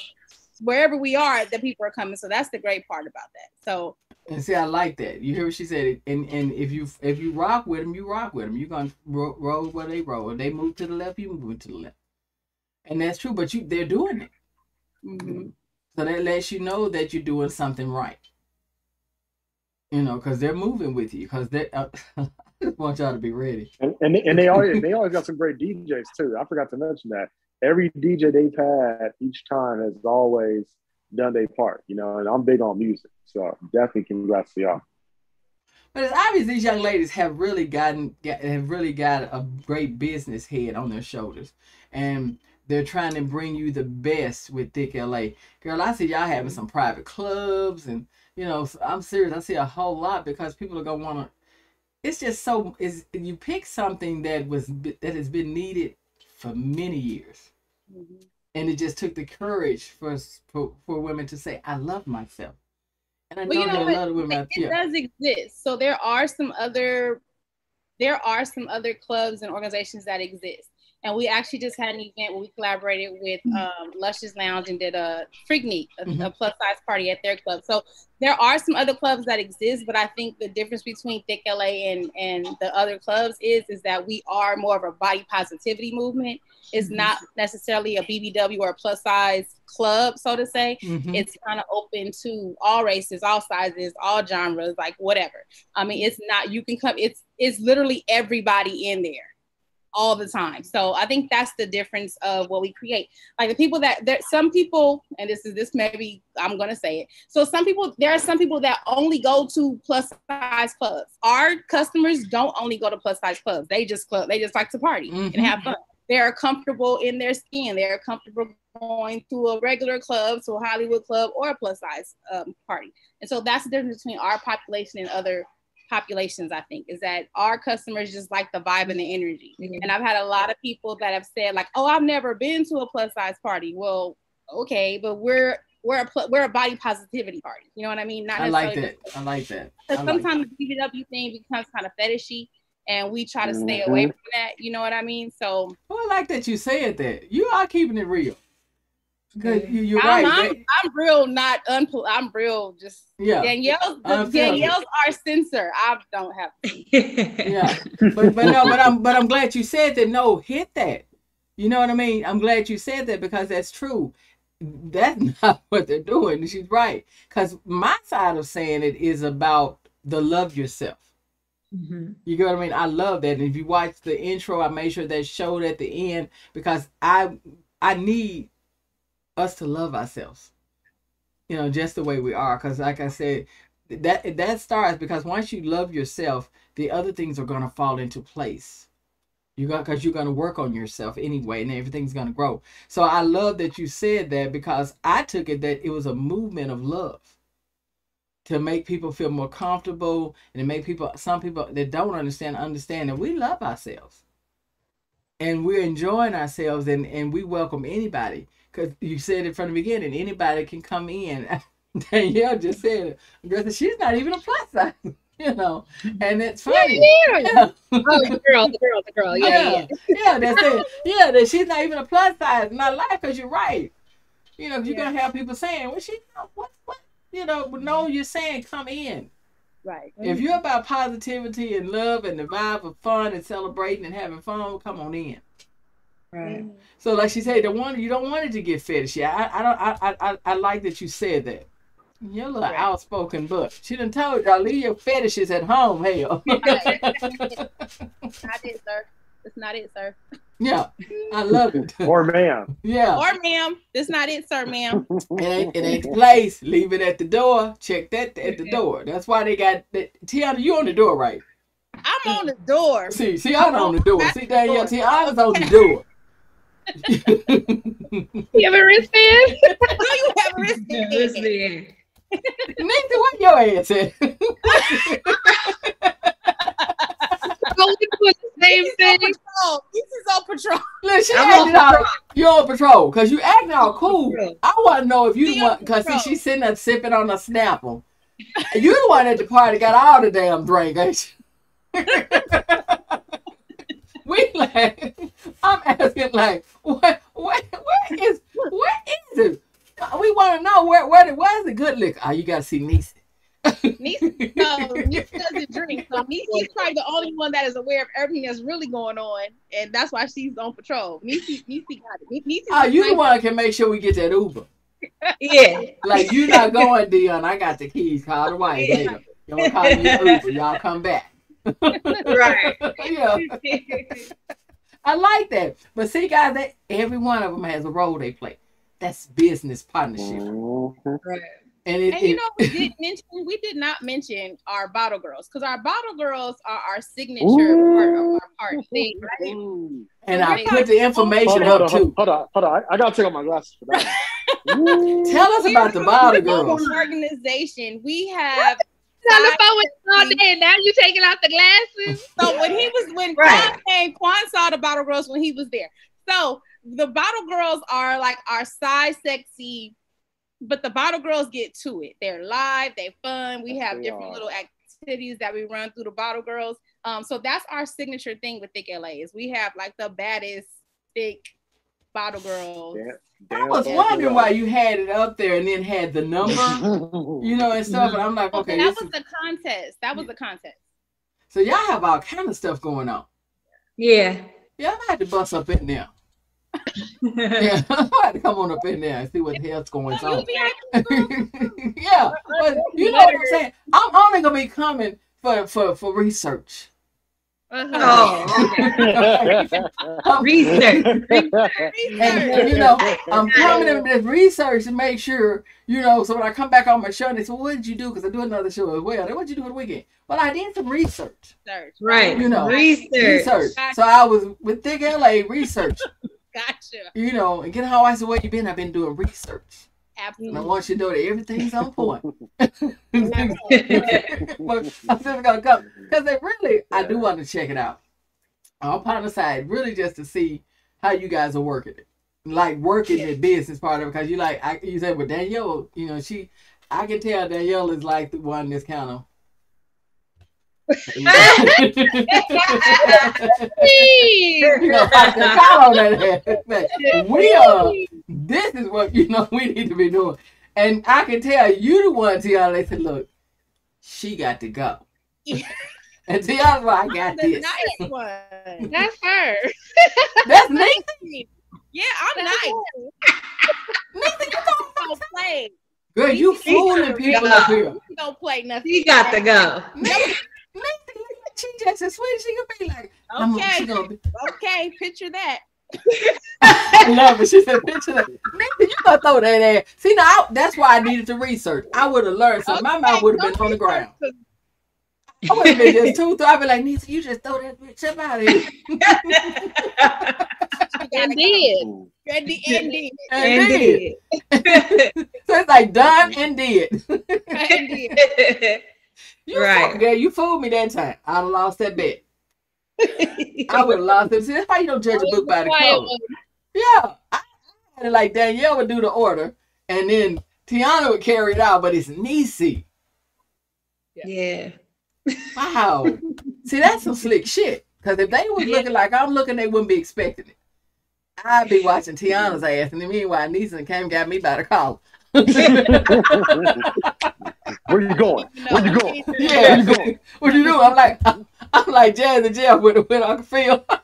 wherever we are, the people are coming. So that's the great part about that. So And see, I like that. You hear what she said? And and if you if you rock with them, you rock with them. You're gonna ro- roll where they roll. If they move to the left, you move to the left. And that's true. But you they're doing it, Mhm. so that lets you know that you're doing something right. You know, because they're moving with you. Because they, uh, want y'all to be ready. And and, and they always they always got some great DJs too. I forgot to mention that. Every DJ they've had each time has always done their part, you know, and I'm big on music. So definitely congrats to y'all. But it's obvious these young ladies have really gotten got, have really got a great business head on their shoulders, and they're trying to bring you the best with Thick LA. Girl, I see y'all having some private clubs, and you know I'm serious. I see a whole lot because people are gonna want to. It's just so is you pick something that was that has been needed for many years, Mhm. and it just took the courage for for, for women to say, "I love myself." And I Well, know you know that a lot of women. it, it does exist. So there are some other there are some other clubs and organizations that exist. And we actually just had an event where we collaborated with um, Luscious Lounge and did a Freaknik, a, a Mhm. plus size party at their club. So there are some other clubs that exist, but I think the difference between Thick LA and and the other clubs is is that we are more of a body positivity movement. It's not necessarily a BBW or a plus size club, so to say Mhm. it's kind of open to all races, all sizes, all genres, like whatever. I mean, it's not you can come. It's it's literally everybody in there all the time. So I think that's the difference of what we create. Like the people that there, some people, and this is this maybe I'm gonna say it. So some people, there are some people that only go to plus size clubs. Our customers don't only go to plus size clubs. They just club. They just like to party Mhm. and have fun. They're comfortable in their skin. They're comfortable going to a regular club, to a Hollywood club, or a plus size um, party. And so that's the difference between our population and other populations, I think, is that our customers just like the vibe and the energy. Mhm. And I've had a lot of people that have said, like, oh, I've never been to a plus size party. Well, okay, but we're we're a we're a body positivity party. You know what I mean? Not I like that. I like that. Because like sometimes the BBW thing becomes kind of fetishy, and we try to stay away from that. You know what I mean? So Well, I like that you said that. You are keeping it real. Good. You, you're I'm, right. I'm, I'm real, not unpol. I'm real. Just yeah. Danielle. I The. Danielle's our censor. I don't have. Yeah. But but no, but I'm but I'm glad you said that. No, hit that. You know what I mean? I'm glad you said that because that's true. That's not what they're doing. She's right. Because my side of saying it is about the love yourself. Mhm. You get what I mean? I love that. And if you watch the intro, I made sure that showed at the end because I I need us to love ourselves. You know, just the way we are. Because like I said, that that starts because once you love yourself, the other things are gonna fall into place. You got because you're gonna work on yourself anyway, and everything's gonna grow. So I love that you said that because I took it that it was a movement of love to make people feel more comfortable and to make people some people that don't understand understand that we love ourselves and we're enjoying ourselves and and we welcome anybody because you said it from the beginning anybody can come in danielle just said it Girl she's not even a plus size you know and it's funny Yeah. Oh, the girl, the girl, the girl. Yeah, yeah. yeah, yeah, that's it. Yeah, that she's not even a plus size in our life because you're right. You know, you're gonna have people saying, "Well, she, what, what?" You know, but no, you're saying, "Come in." Right. If you're about positivity and love and the vibe of fun and celebrating and having fun, come on in. Right. Mm-hmm. So, like she said, the one you don't want it to get fetishy. I, I don't. I, I, I, I like that you said that. You're a little Right. outspoken, but she done told y'all leave your fetishes at home. Hell. Not it, sir. That's not it, sir. yeah, I love it. Or ma'am. Yeah. Or ma'am, that's not it, sir, ma'am. It ain't, it ain't the place. Leave it at the door. Check that at the door. That's why they got that. Tiana, you on the door, right? I'm on the door. See, see, I'm on the door. See, Danielle, Door. Tiana's on the door. You have a wristband? No, you have a wristband? Yeah, listen. Nigga, where your ass at? We doing the same thing. Patrol. This is on patrol. Look, she I'm acting on all, you on patrol because you acting all cool. I want to know if you the She one because see patrol. she's sitting there sipping on a Snapple. You the one at the party got all the damn drink, ain't you? we like, I'm asking like, what, what, where is, where is it? Uh, we want to know where, where, where's the good liquor? Oh, you gotta see Nese. Nese, no, Nese doesn't drink. So Nese's probably the only one that is aware of everything that's really going on, and that's why she's on patrol. Nese, Nese got it. Nese, Oh, you the one that can make sure we get that Uber. Yeah. Like you're not going, Dionne. I got the keys. Call the wife later. You don't call me Uber. Y'all come back. Right. yeah. I like that. But see, guys, that every one of them has a role they play. That's business partnership. Mhm. Right. And it, And you it- know, we did mention we did not mention our bottle girls because our bottle girls are our signature part of our part thing, right? Ooh. and I put the information Hold on, up hold on, too. hold on, hold on. I, I gotta take off my glasses for that. Tell us about the bottle girls. Organization. We have On the phone with you all day, and now you taking out the glasses. So when he was when Right. Quan came, Quan saw the bottle girls when he was there. So the bottle girls are like our size sexy, but the bottle girls get to it. They're live, they're fun. We have They different are. little activities that we run through the bottle girls. Um, so that's our signature thing with Thick LA is we have like the baddest thick bottle girls. Damn, I was wondering right. why you had it up there and then had the number, you know, and stuff. And I'm like, Okay, okay, that was is, the contest. That was the contest. so y'all have all kind of stuff going on. Yeah. Yeah, I had to bust up in there. Yeah, I had to come on up in there and see what the hell's going Oh, on. you yeah, but you know what I'm saying. I'm only gonna be coming for for for research. Uh-huh. Oh, okay. Research. And you know, I'm coming in this research to make sure, you know, so when I come back on my show and they say, well, what did you do? Because I do another show as well. They, what did you do on the weekend? Well, I did some research. Search. Right. You know, Research. Research. So I was with Thick LA research, Gotcha. you know, and get how I said, where you been? I've been doing research. And I want you to know that everything's on point. but I'm just gonna come because they really, I do want to check it out. I'm on partner side, really just to see how you guys are working it, like working the business part of it. Because you like, I, you said with Danielle, you know, she, I can tell Danielle is like the one that's kind of. You know, fight the collar on that head. But we are. This is what you know we need to be doing, and I can tell you the one, Tiana. They said, "Look, she got to go," and Tiana's like, "I got the this." nice one. That's her. That's me. Yeah, I'm nice. You don't play. Girl, you fooling people up here. Don't play nothing. She got to go. She just as sweet as she could be. Like, I'm, Okay. gonna be. Okay, picture that. I love it. She said, "Picture that." Nigga, you gonna throw that ass? See, now I- that's why I needed to research. I would have learned something. My mouth would have been on the ground. I would have been just too. I'd be like, Nese, you just throw that bitch up out of here. And did. And the ending. And did. so it's like done and did. You Right. fooled- Yeah, you fooled me that time. I'd have lost that bet. I would have lost it. See, that's why you don't judge a book by the cover. Yeah. I had it like Danielle would do the order, and then Tiana would carry it out, but it's Nese. yeah. Wow. See, that's some slick shit. Because if they was looking like I'm looking, they wouldn't be expecting it. I'd be watching Tiana's ass, and then meanwhile, Nese came and got me by the collar. Where you going? Where you going? Yeah. Where you going? what you do? I'm like, I'm like Jazz and Jeff with with Uncle Phil.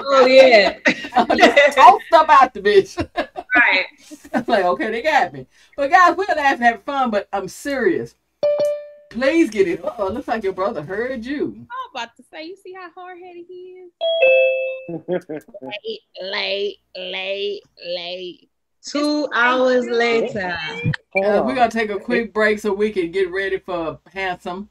Oh yeah. I'm just tossed up out the bitch. right. I'm like, okay, they got me. But guys, we're laughing, having fun, but I'm serious. Please get it. Oh, looks like your brother heard you. I'm about to say, you see how hard headed he is? Late, late, late, late. Two hours later. Uh, we're gonna take a quick break so we can get ready for handsome.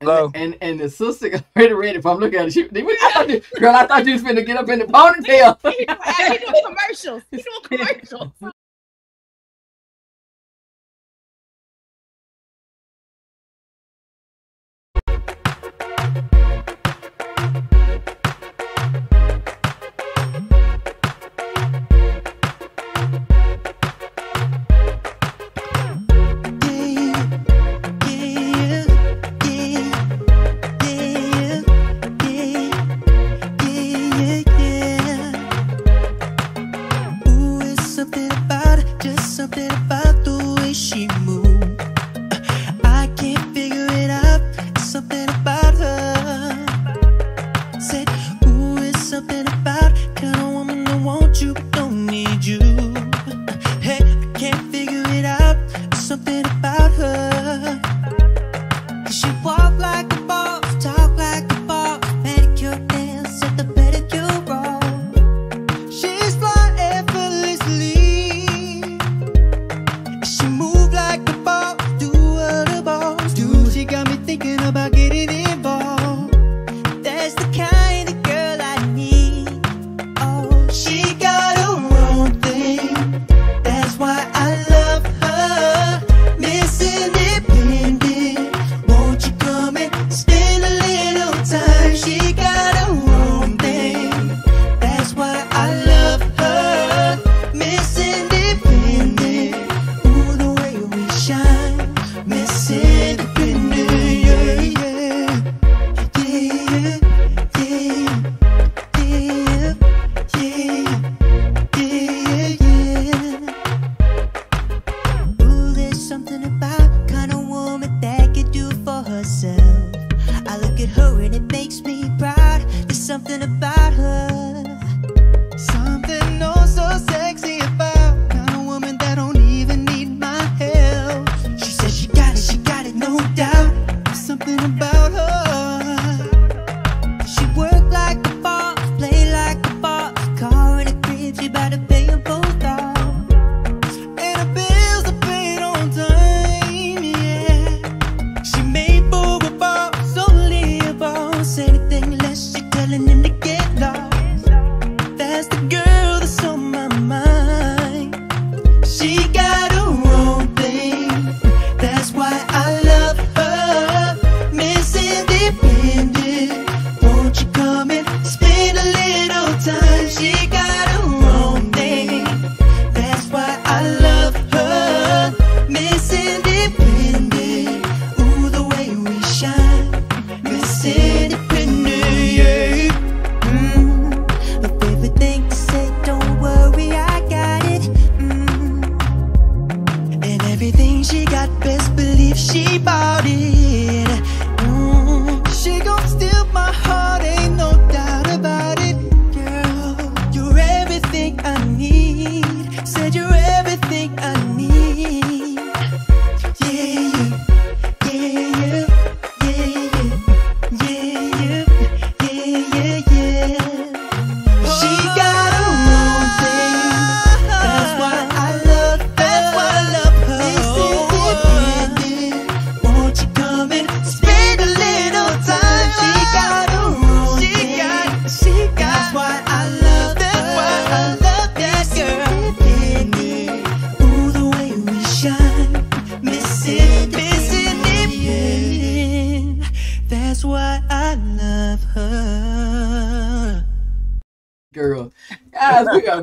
And, Hello. and and the sister got ready ready for. I'm looking at her. She, I you, girl, I thought you was finna get up in the ponytail. He doing, he doing commercials. He doing commercials.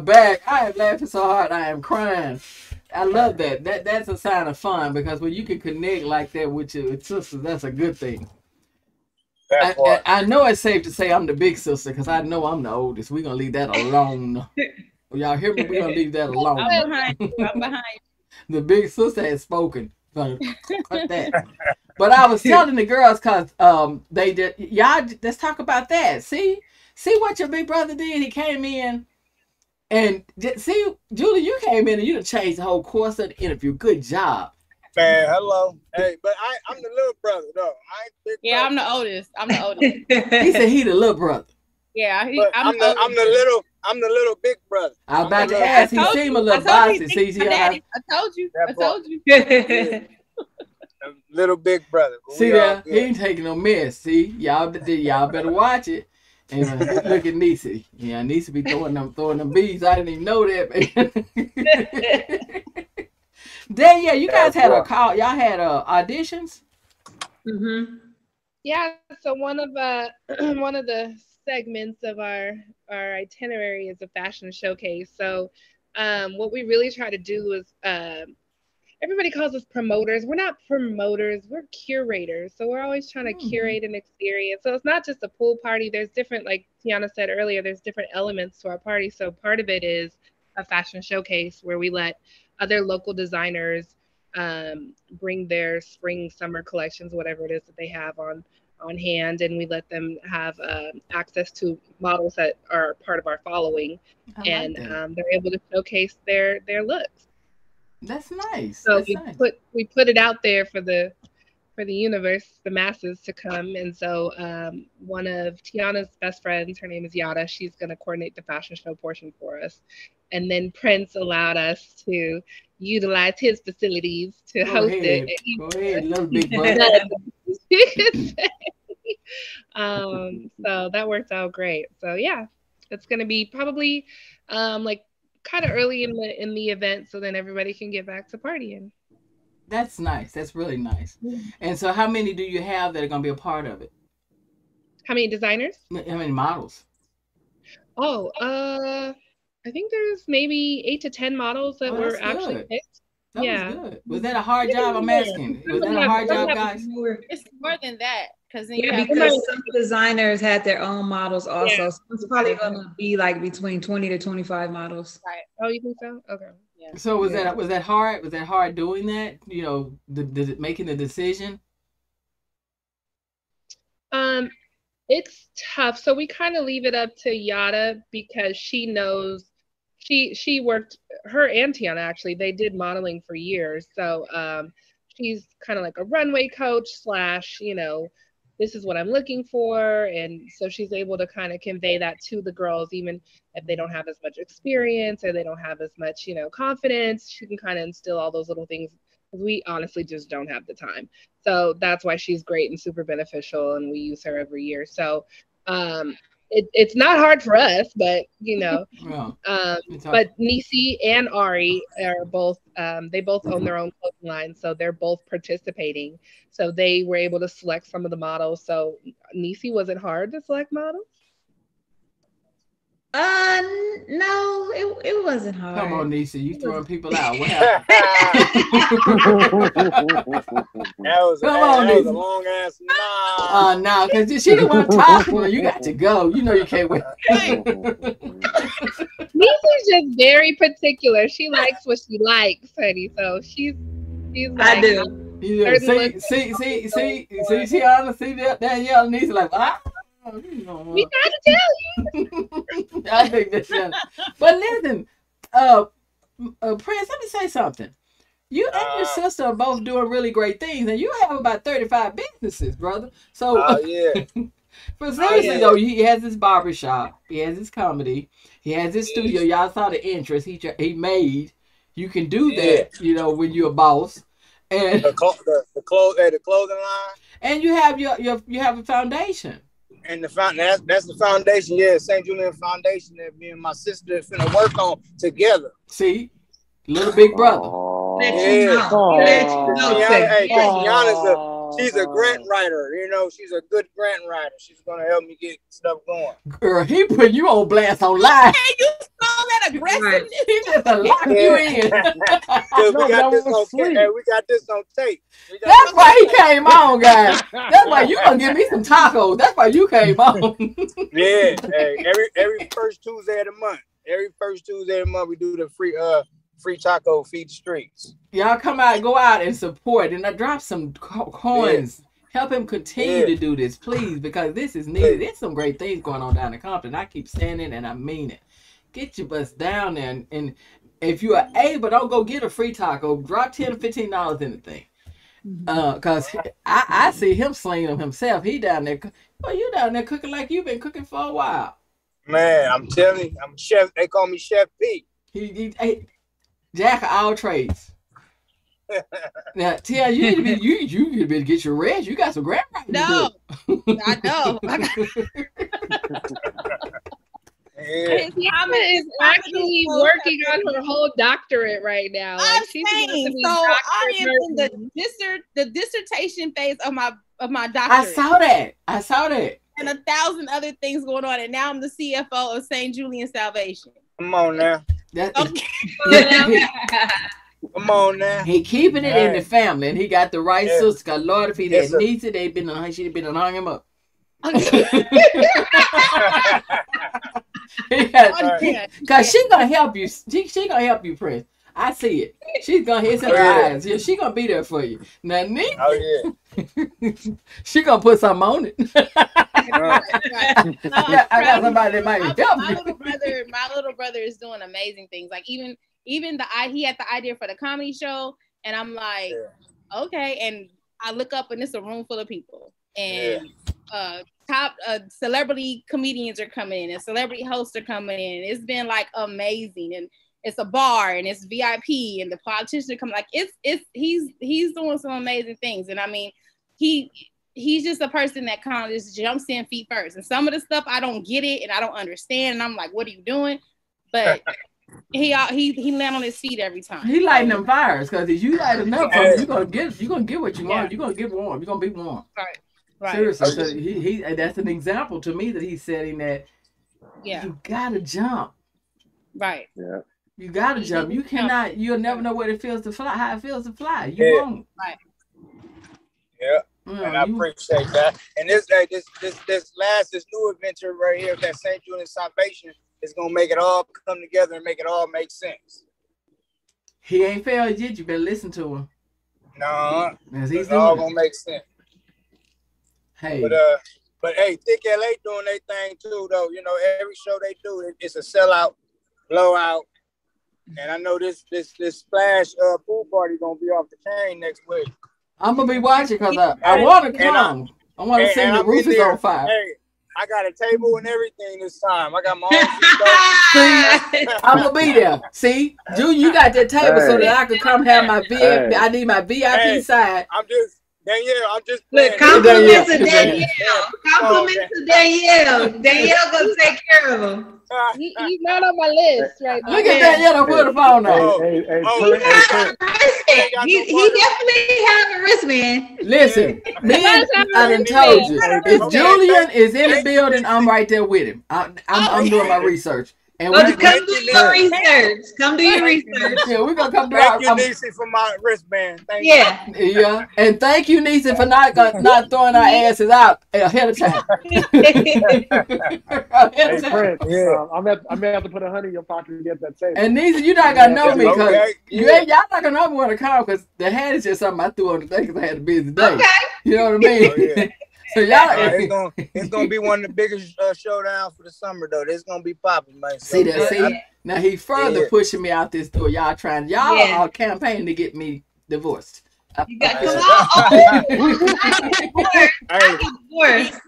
Back. I am laughing so hard I am crying. I love that. That that's a sign of fun because when you can connect like that with your sisters, that's a good thing. I, I, I know it's safe to say I'm the big sister because I know I'm the oldest. We're gonna leave that alone. Y'all hear me? We're gonna leave that alone. I'm behind you. I'm behind The big sister has spoken. So, that. But I was telling the girls because um they did y'all let's talk about that. See? See what your big brother did? He came in and see Julie, you came in and you done changed the whole course of the interview. Good job. Man, hello. Hey, but I, I'm the little brother though. I ain't big Yeah, I'm the oldest. I'm the oldest. He said he the little brother. Yeah, he, I'm, I'm, the I'm the little I'm the little big brother. I'm about I'm to little- ask, he told seemed a little I told you bossy. See, thinks see my how daddy. I told you. I told you. the little big brother. See we all there, he ain't taking no mess. See, y'all, y'all better watch it. And uh, look at Nese. Yeah, Nese be throwing them, throwing them bees. I didn't even know that. then yeah, you guys had a call. Y'all had uh, auditions. Mm-hmm. Yeah, so one of uh one of the segments of our our itinerary is a fashion showcase. So um what we really try to do is um everybody calls us promoters. We're not promoters, we're curators. So we're always trying to Mhm. curate an experience. So it's not just a pool party. There's different, like Tiana said earlier, there's different elements to our party. So part of it is a fashion showcase where we let other local designers um, bring their spring summer collections whatever it is that they have on on hand and we let them have um, access to models that are part of our following like and um, they're able to showcase their their looks That's nice. so That's we nice. put we put it out there for the for the universe the masses to come and so um, one of tiana's best friends her name is yada she's going to coordinate the fashion show portion for us and then prince allowed us to utilize his facilities to Go host ahead. it Go ahead, little big brother. you could say. um, so that worked out great. So yeah, it's gonna be probably um, like kind of early in the in the event, so then everybody can get back to partying. That's nice. That's really nice. Yeah. And so, how many do you have that are gonna be a part of it? How many designers? How many models? Oh, uh, I think there's maybe eight to ten models that Oh, were that's actually good. picked. That Yeah. was good. Was that a hard job? I'm yeah. asking. Was that a hard job, guys? It's more than that because then Yeah, have because some designers had their own models also. Yeah. So it's probably gonna be like between 20 to 25 models. Oh, you think so? Okay. So was Yeah. that was that hard? Was that hard doing that? You know, the, the making the decision. Um, it's tough. So we kind of leave it up to Yada because she knows she she worked her and Tiana actually they did modeling for years. So um she's kind of like a runway coach slash, you know, this is what I'm looking for. And so she's able to kind of convey that to the girls, even if they don't have as much experience or they don't have as much, you know, confidence. She can kind of instill all those little things. We honestly just don't have the time. So that's why she's great and super beneficial, and we use her every year. So um, it, it's not hard for us, but you know, Well, um, but Nese and Ari are both um, they both own their own clothing line, so they're both participating. So they were able to select some of the models. So Nese was it hard to select models? Uh, no, it, it wasn't hard. come on, Nisa, you throwing people out. What that happened? was, a, on, that was a long ass nah. Uh, no, because she the one talking. You got to go. You know you can't wait. Nese's just very particular. She likes what she likes, honey. So she's she's like I do. You know, Certain see, looks- see, see, see, see, see, Tiana, see that Danielle Nisa like, you know, we trying to tell you. I think that's yeah. But listen, uh, uh, Prince, let me say something. You and your Uh, sister are both doing really great things, and you have about 35 businesses, brother. So, Oh yeah. but seriously, yeah. though, he has his barber shop, he has his comedy, he has his studio. Y'all saw the interest he tr- he made. You can do that, you know, when you're a boss. And The, clo- the, the clothes, uh, the clothing line, and you have your, your you have a foundation. And the found that's that's the foundation. Yeah, St. Julian Foundation that me and my sister finna work on together. See, little big brother. Let you Yeah. know. Let you know. Hey, together. Tiana's a she's a grant writer. You know, she's a good grant writer. She's gonna help me get stuff going. Girl, he put you on blast on live. Hey, you saw that aggressiveness. He just locked lock you in. No, we got this on sweet. hey, we got this on tape. That's why he came on, guys. That's why you gonna give me some tacos. That's why you came on. Yeah, hey, every every first Tuesday of the month. Every first Tuesday of the month we do the free uh free taco feed the streets. Y'all come out, go out and support, and I drop some co- coins. Help him continue Yeah. to do this, please, because this is needed. There's some great things going on down in Compton. I keep saying it, and I mean it. Get your bus down there, and, and if you are able, don't go get a free taco. Drop ten or fifteen dollars in the thing. Uh, cause I, I see him slinging them himself. He down there, well, you down there cooking like you've been cooking for a while. Man, I'm telling you, I'm chef. They call me Chef Pete. He, he, he jack of all trades. Now, Tia, you need to be you you need to be to get your rest. You got some grant writing to No. I know. I got- Yeah. Tiana is actually working on her whole doctorate right now. Like I'm she's about to saying, be so I Dr. am in the Burton. dissert, the dissertation phase of my of my I saw that. I saw that. and a thousand other things going on, and now I'm the CFO of St. Julian Salvation. Come on now. That oh Okay. Come on now. he keeping it in the family, and he got the right Yeah. sister. God, Lord, if he Yes, had sir. needs it, they been on. She'd been on hung him up. Yeah. Cause she gonna help you. She, she gonna help you, Prince. I see it. She's gonna hit some Oh, yeah. eyes. Yeah, she gonna be there for you. Now, Nick, oh yeah. she gonna put something on it. Uh, Right. No, I'm Yeah, I got somebody that might my, help my little brother, my little brother is doing amazing things. Like even even the I he had the idea for the comedy show, and I'm like, Yeah. okay. And I look up, and it's a room full of people, and uh, top uh, celebrity comedians are coming in, and celebrity hosts are coming in. It's been like amazing, and it's a bar, and it's VIP, and the politicians are coming. Like it's it's he's he's doing some amazing things, and I mean he he's just a person that kind of just jumps in feet first. And some of the stuff I don't get it and I don't understand. And I'm like, what are you doing? But he he he land on his feet every time. He lighting them fires because if you light enough of Yeah. you gonna get you gonna get what you want. Yeah. You're gonna get warm. You're gonna be warm. Right. Right. Seriously, so he, he that's an example to me that he's setting that Yeah. you gotta jump. Right. Yeah. You gotta jump. You Yeah. cannot. You'll never know what it feels to fly. How it feels to fly. You Yeah. won't. yeah. Mm, And I you- appreciate that. And this hey, this this this last this new adventure right here, that St. Julian Salvation, is gonna make it all come together and make it all make sense. he ain't failed yet. You better listen to him. No, As he's it's all doing. gonna make sense. Hey, But uh, but hey, Thick LA doing their thing too, though. You know, every show they do, it- it's a sellout, blowout. And I know this this this splash uh pool party gonna be off the chain next week. I'm gonna be watching because I, I want to and I- come. I, want to see the I'll roof is on fire. Hey, I got a table and everything this time. I got my own seat. I'm gonna be there. See, Junior, you got that table so that I could come have my VIP. Hey. I need my VIP Hey. side. I'm just Danielle. I'm just Look, playing. compliments to Danielle. Danielle. Compliments to Danielle. Danielle gonna take care of him. He, he's not on my list right now. Look at that. Yeah, don't put the phone oh, Hey, on. hey, hey, Oh, Prince, yeah. hey, Prince, Wristband. He, he definitely have a wristband. Listen, me, Guys I done told you. If Julian is in the building, I'm right there with him. I, I'm, I'm doing my research. And Go we, to come do your research. Come do your research. yeah, we're gonna come to our, Thank you, I'm- Nese, for my wristband. Thank you. Yeah. yeah, and thank you, Nisa, for not got- not throwing our asses out ahead of time. ahead hey, of time. Prince. Yeah. Um, I'm at, I may have to put a hundred in your pocket to get that table. And Nisa, you're not gonna know me because Okay. you ain't y'all not gonna know me when I come because the hat is just something I threw on the thing because I had a busy day. Okay. You know what I mean? Oh, yeah. So y'all, Uh, it's gonna it's gonna be one of the biggest uh, showdowns for the summer though. It's gonna be popping, man. So, see that? See I- now he further Yeah. pushing me out this door. Y'all trying? Y'all Yeah. are campaigning to get me divorced. You got Hey. come on. Hey, divorce.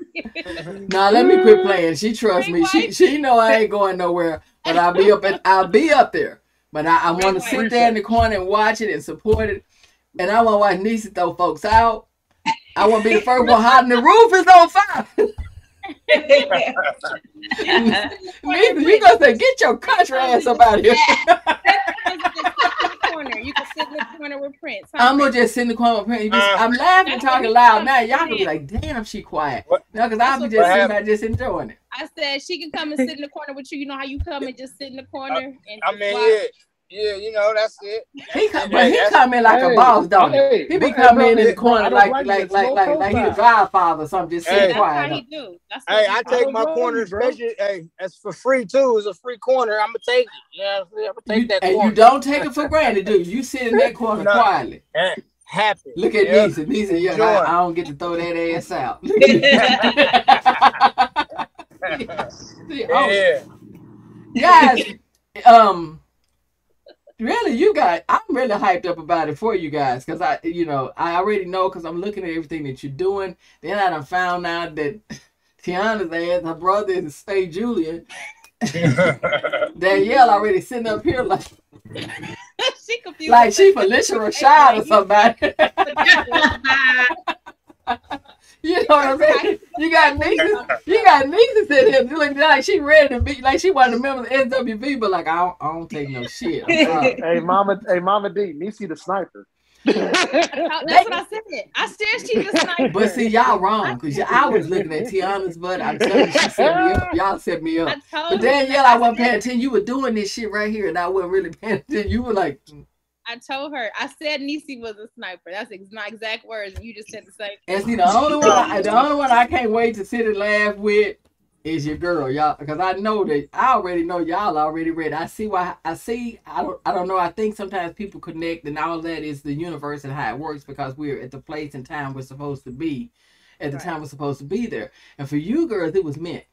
Now let me quit playing. She trusts me. She she know I ain't going nowhere, but I'll be up and I'll be up there. But I, I want to sit there in the corner and watch it and support it. And I want to watch Nisa throw folks out. I want to be the first one hiding the roof is on fire. Nisa, you gonna say get your country ass up out here. corner. You can sit in the corner with Prince. huh, I'm gonna just sit in the corner. with Prince. Uh, I'm laughing, That's talking loud he now. Y'all gonna be like, damn, she quiet. What? No, because I'll be just sitting happened? back just enjoying it. I said she can come and sit in the corner with you. You know how you come and just sit in the corner and I mean, watch? yeah, yeah, you know, that's it. He come, but he come in like a boss, don't he? hey, He be coming bro, in in the hey, bro, I corner don't like like like like like like he the profile. Godfather or something, just Hey. sitting That's quiet. how he do. That's Hey, he I take my don't corner, especially. Hey, that's for free too. It's a free corner. I'm gonna take it. Yeah, I'm gonna take You- that and corner. you don't take it for granted, dude. you? You sit in that corner No. quietly. Happy. Look at Yeah. Nisa. Nisa, yeah, Enjoy. I, I don't get to throw that ass out. See, oh, Yeah. guys, um, really, you guys, I'm really hyped up about it for you guys because I, you know, I already know because I'm looking at everything that you're doing. Then I done found out that Tiana's ass, her brother is St. Julian. Danielle already sitting up here like, she confused. like she Phylicia Rashad or somebody. You know what I'm saying? You got Nisa, you got Nisa in here looking like she ready to be, like she one of the members of SWV, but like I don't, I don't take no shit. Hey, Mama, hey, Mama D, Nese the sniper. That's what I said. I said she just sniper. But see, y'all wrong because I was looking at Tiana's butt. I'm telling you, she set me up. Y'all set me up. But. Danielle, I wasn't paying attention. You were doing this shit right here, and I wasn't really paying attention. You were like, mm. I told her. I said Nese was a sniper. That's ex- my exact words, and you just said the same. and see, the only one, I, the only one I can't wait to sit and laugh with is your girl, y'all, because I know that I already know y'all already read. I see why. I see. I don't. I don't know. I think sometimes people connect, and all that is the universe and how it works because we're at the place and time we're supposed to be, at the Right. time we're supposed to be there. And for you girls, it was meant.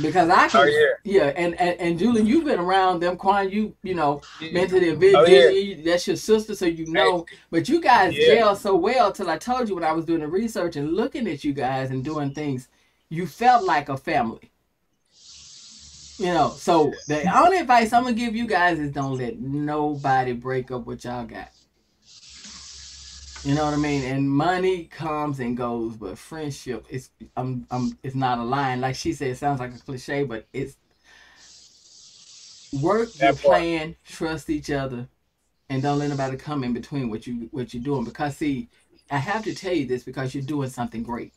Because I can, Oh, yeah. yeah, and, and and Julie, you've been around them. Quan, you you know, been to the event. Oh, yeah. That's your sister, so you know. But you guys Yeah. gel so well till I told you when I was doing the research and looking at you guys and doing things, you felt like a family. You know, so the only advice I'm gonna give you guys is don't let nobody break up what y'all got. You know what I mean? And money comes and goes, but friendship is um um it's not a line. Like she said, it sounds like a cliche, but it's work your part. plan, trust each other, and don't let nobody come in between what you what you're doing. Because see, I have to tell you this because you're doing something great.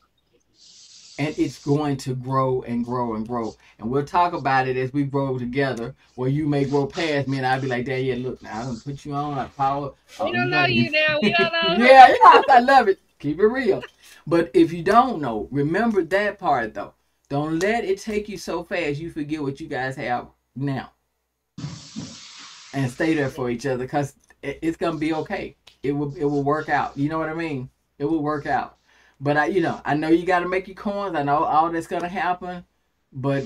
And it's going to grow and grow and grow. And we'll talk about it as we grow together. Where you may grow past me and I'll be like, Dad, yeah, look, now I don't put you on, I power. Uh, we don't know you now. We don't know. yeah, you know, I love it. Keep it real. But if you don't know, remember that part though. Don't let it take you so fast you forget what you guys have now. And stay there for each other because it's gonna be okay. It will it will work out. You know what I mean? It will work out. But I, you know, I know you got to make your coins. I know all that's gonna happen, but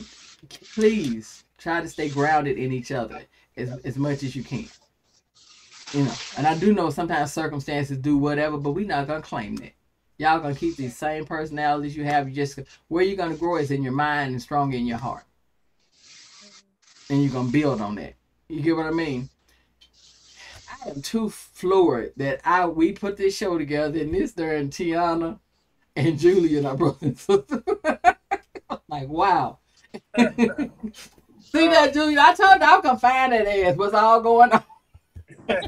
please try to stay grounded in each other as as much as you can. You know, and I do know sometimes circumstances do whatever, but we're not gonna claim that. Y'all gonna keep these same personalities you have. You just where you're gonna grow is in your mind and strong in your heart, and you're gonna build on that. You get what I mean? I am too floored that I we put this show together and this during Tiana and Julie and our brother and sister. like wow. See that, Julia? I told you I can find that ass. What's all going on?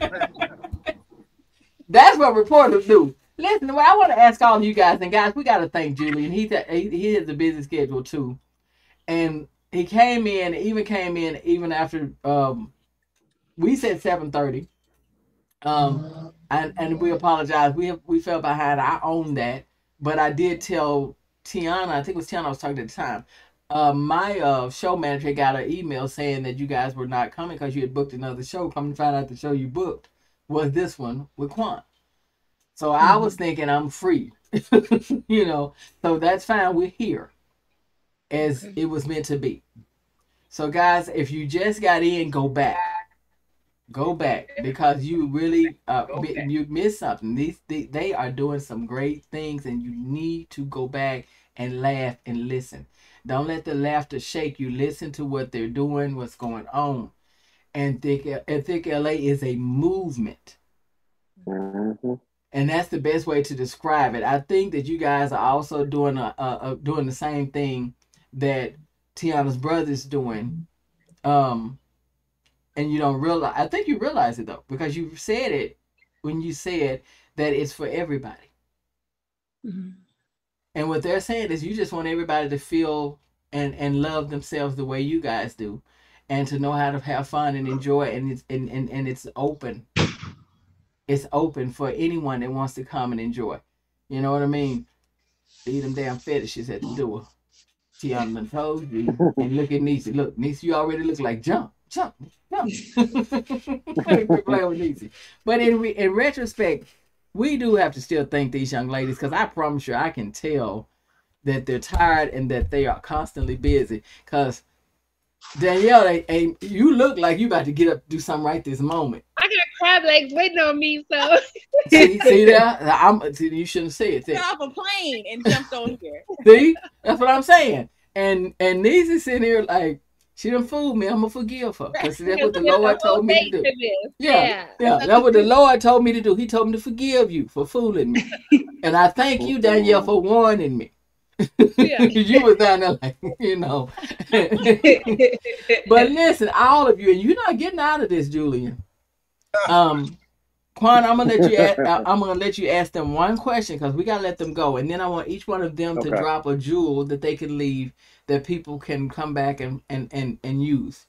That's what reporters do. Listen, well, I want to ask all of you guys, and guys, we got to thank Julian. He's a, he, he has a busy schedule too, and he came in, even came in even after um, we said seven thirty. Um, and and we apologize. We we fell behind. I own that, but I did tell Tiana. I think it was Tiana I was talking at the time. Uh, my uh, show manager got an email saying that you guys were not coming because you had booked another show. Come to find out the show you booked was this one with Quan. So I was thinking I'm free. you know, so that's fine. We're here as it was meant to be. So, guys, if you just got in, go back. Go back because you really uh, mi- you missed something. These they, they are doing some great things, and you need to go back and laugh and listen. Don't let the laughter shake you. Listen to what they're doing, what's going on. And Thick, and Thick LA is a movement. Mhm. and that's the best way to describe it. I think that you guys are also doing a, a, a doing the same thing that Tiana's brother's doing, um, and you don't realize. I think you realize it though because you said it when you said that it's for everybody. Mm-hmm. And what they're saying is you just want everybody to feel and and love themselves the way you guys do, and to know how to have fun and enjoy. And it's and and, and it's open. It's open for anyone that wants to come and enjoy. You know what I mean? Leave them damn fetishes at the door. Tiana told you. And look at Nese. Look, Nese, you already look like jump, jump, jump. Quit playing with Nese. But in re- in retrospect, we do have to still thank these young ladies because I promise you, I can tell that they're tired and that they are constantly busy. Because Danielle, they, they, you look like you about to get up do something right this moment. I got crab legs waiting on me, so See, see there? I'm, see, you shouldn't say it. Got off a plane and jumped on here. See, that's what I'm saying. And and Nese sitting here like she didn't fool me. I'm gonna forgive her because that's what the Lord told me to do. to this. Yeah, yeah, that's what the Lord told me to do. He told me to forgive you for fooling me, and I thank you, Danielle, for warning me. Yeah. you was down there like, you know. but listen, all of you, and you're not getting out of this, Julian. Um, Quan, I'm gonna let you. a- uh, I'm gonna let you ask them one question because we gotta let them go, and then I want each one of them to drop a jewel that they can leave that people can come back and and and and use.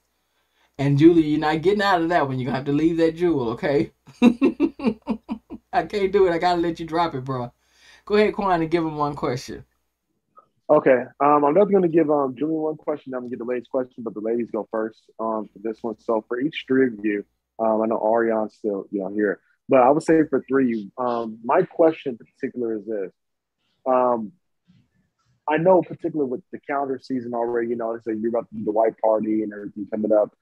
And Julie, you're not getting out of that one. You're gonna have to leave that jewel, okay? I can't do it. I gotta let you drop it, bro. Go ahead, Quan, and give him one question. Okay. Um, I'm not going to give um Julian one question. I'm going to get the ladies' question, but the ladies go first um for this one. So for each three of you, um, I know Ariana's still you know here, but I would say for three um, my question in particular is this. Um, I know particularly with the calendar season already, you know, let's say you're about to do the white party and everything coming up.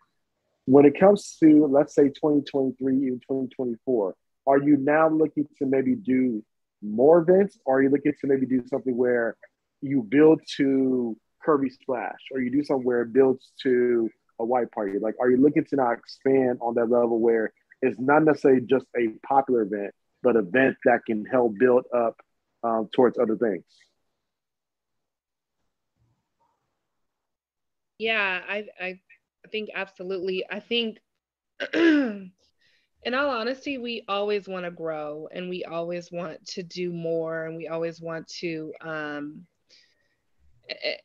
When it comes to let's say 2023, even 2024, are you now looking to maybe do more events, or are you looking to maybe do something where you build to Curvy Splash, or you do something where it builds to a white party? Like, are you looking to now expand on that level where it's not necessarily just a popular event, but event that can help build up um, towards other things? Yeah, I I think absolutely. I think in all honesty, we always want to grow and we always want to do more and we always want to um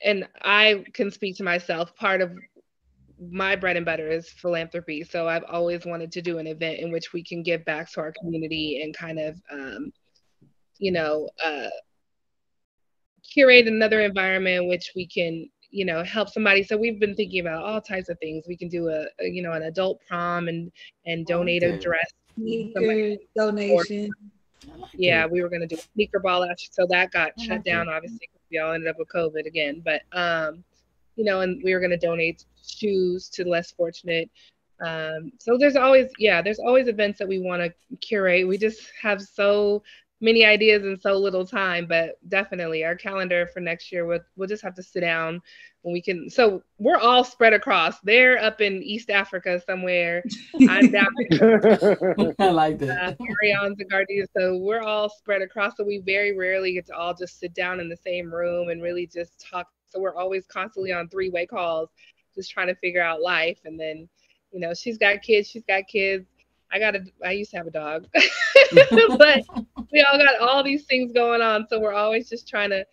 and I can speak to myself. Part of my bread and butter is philanthropy. So I've always wanted to do an event in which we can give back to our community and kind of um you know uh curate another environment in which we can you know help somebody. So we've been thinking about all types of things. We can do a, a you know an adult prom and and donate a dress Sneaker donation. yeah we were going to do a sneaker ball last year. So that got I shut like down obviously 'cause we all ended up with covid again. But um you know and we were going to donate shoes to the less fortunate. Um so there's always yeah there's always events that we want to curate. We just have so many ideas in so little time but definitely our calendar for next year we'll, we'll just have to sit down when we can so we're all spread across they're up in east africa somewhere i'm down I like that. uh, Arrion's and Gardia. So we're all spread across. So we very rarely get to all just sit down in the same room and really just talk. So we're always constantly on three way calls, just trying to figure out life. And then, you know, she's got kids, she's got kids. I got a, I used to have a dog, but we all got all these things going on. So we're always just trying to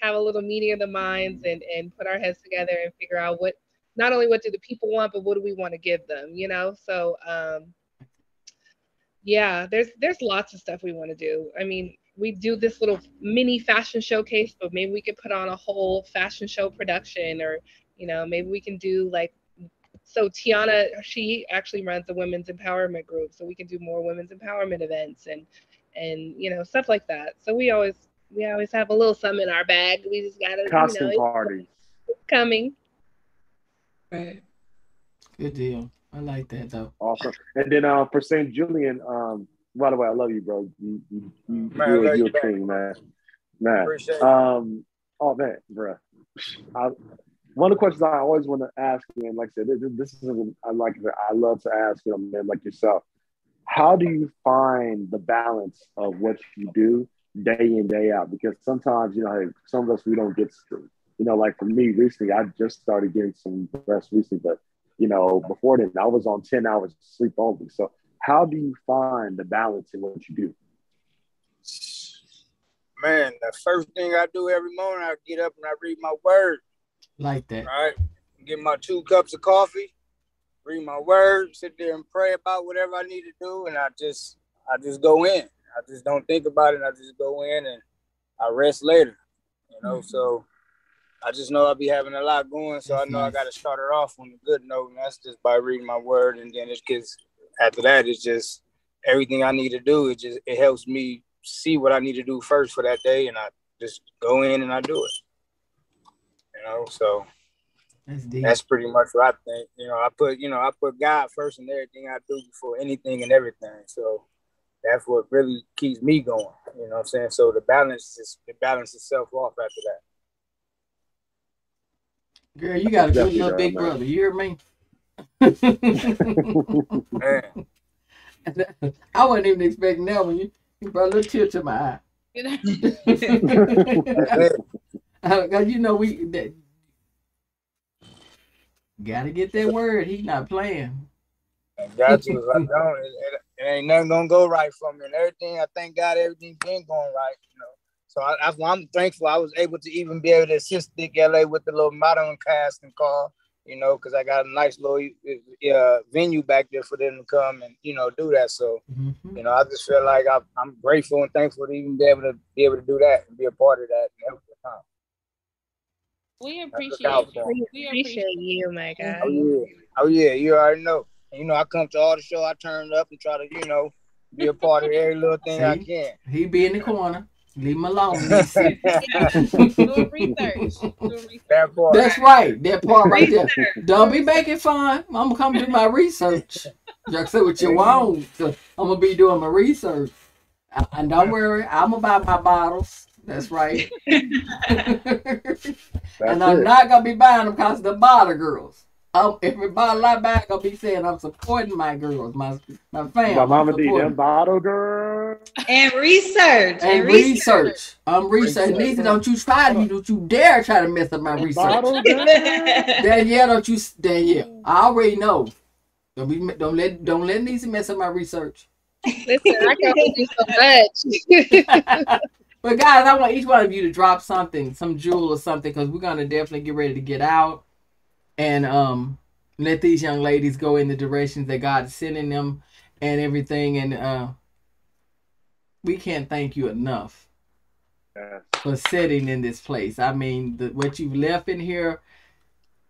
have a little meeting of the minds and, and put our heads together and figure out what, not only what do the people want, but what do we want to give them, you know? So, um, yeah, there's there's lots of stuff we want to do. I mean, we do this little mini fashion showcase, but maybe we could put on a whole fashion show production, or you know, maybe we can do like. So Tiana, she actually runs a women's empowerment group, so we can do more women's empowerment events and and you know stuff like that. So we always we always have a little something in our bag. We just gotta, you Costume know, party. it's coming. Right. Good deal. I like that though. Awesome. And then uh, for St. Julian, um, by the way, I love you, bro. You, you, you, Man, you're, love you're you a king, man. Man. Appreciate. Um, oh man, bro. I, one of the questions I always want to ask and like I said, this, is I like I love to ask you know, men like yourself. How do you find the balance of what you do day in day out? Because sometimes you know, hey, some of us we don't get sleep. You know, like for me recently, I just started getting some rest recently, but you know, before then, I was on ten hours sleep only. So, how do you find the balance in what you do? Man, the first thing I do every morning, I get up and I read my word. Like that. Right, get my two cups of coffee, read my word, sit there and pray about whatever I need to do, and I just I just go in. I just don't think about it. I just go in and I rest later. You know, mm-hmm. so I just know I'll be having a lot going, so That's I know I got to start it off on a good note, and that's just by reading my word, and then it gets after that, it's just everything I need to do. It just it helps me see what I need to do first for that day, and I just go in and I do it. You know, so That's deep. that's pretty much what I think. You know, I put you know I put God first in everything I do before anything and everything. So that's what really keeps me going. You know what I'm saying? So the balance is it balances itself off after that. Girl, you got a good Definitely little does, big man. brother. You hear me? Man, I wasn't even expecting that one. You, you brought a little tear to my eye. Uh, 'cause you know we that, gotta get that word. He's not playing. I got. If I don't, it, it, it ain't nothing gonna go right for me. And everything, I thank God, everything been going right. You know, so I, I'm thankful. I was able to even be able to assist Thick LA with the little modern casting call. You know, because I got a nice little uh, venue back there for them to come and you know do that. So Mhm. you know, I just feel like I, I'm grateful and thankful to even be able to be able to do that and be a part of that and help the time. We appreciate out you. We Appreciate appreciate you, my guy. Oh yeah, oh yeah, you already know. And, you know, I come to all the show, I turn up and try to, you know, be a part of every little thing I can. He be in the corner. Leave him alone. He sit. Doing research. Doing research. that part. That's right. That part right there. Don't be making fun. I'm gonna come do my research. Just say what you want. So I'm gonna be doing my research. Uh, And don't worry, I'm gonna buy my bottles. That's right. That's and I'm it. not gonna be buying them because the bottle girls. Um, every bottle I buy, I'm gonna be saying I'm supporting my girls, my my family. My mama I'm D, them bottle girls. And research. and research. I'm researching. Neither don't you try to, don't you dare try to mess up my research. Bottle girl. Danielle, don't you, Danielle? I already know. Don't be, don't let, don't let Nisa mess up my research. Listen, I can only do so much. But guys, I want each one of you to drop something, some jewel or something, because we're gonna definitely get ready to get out and um let these young ladies go in the directions that God's sending them and everything. And uh we can't thank you enough Yes. for sitting in this place. I mean, the, what you've left in here,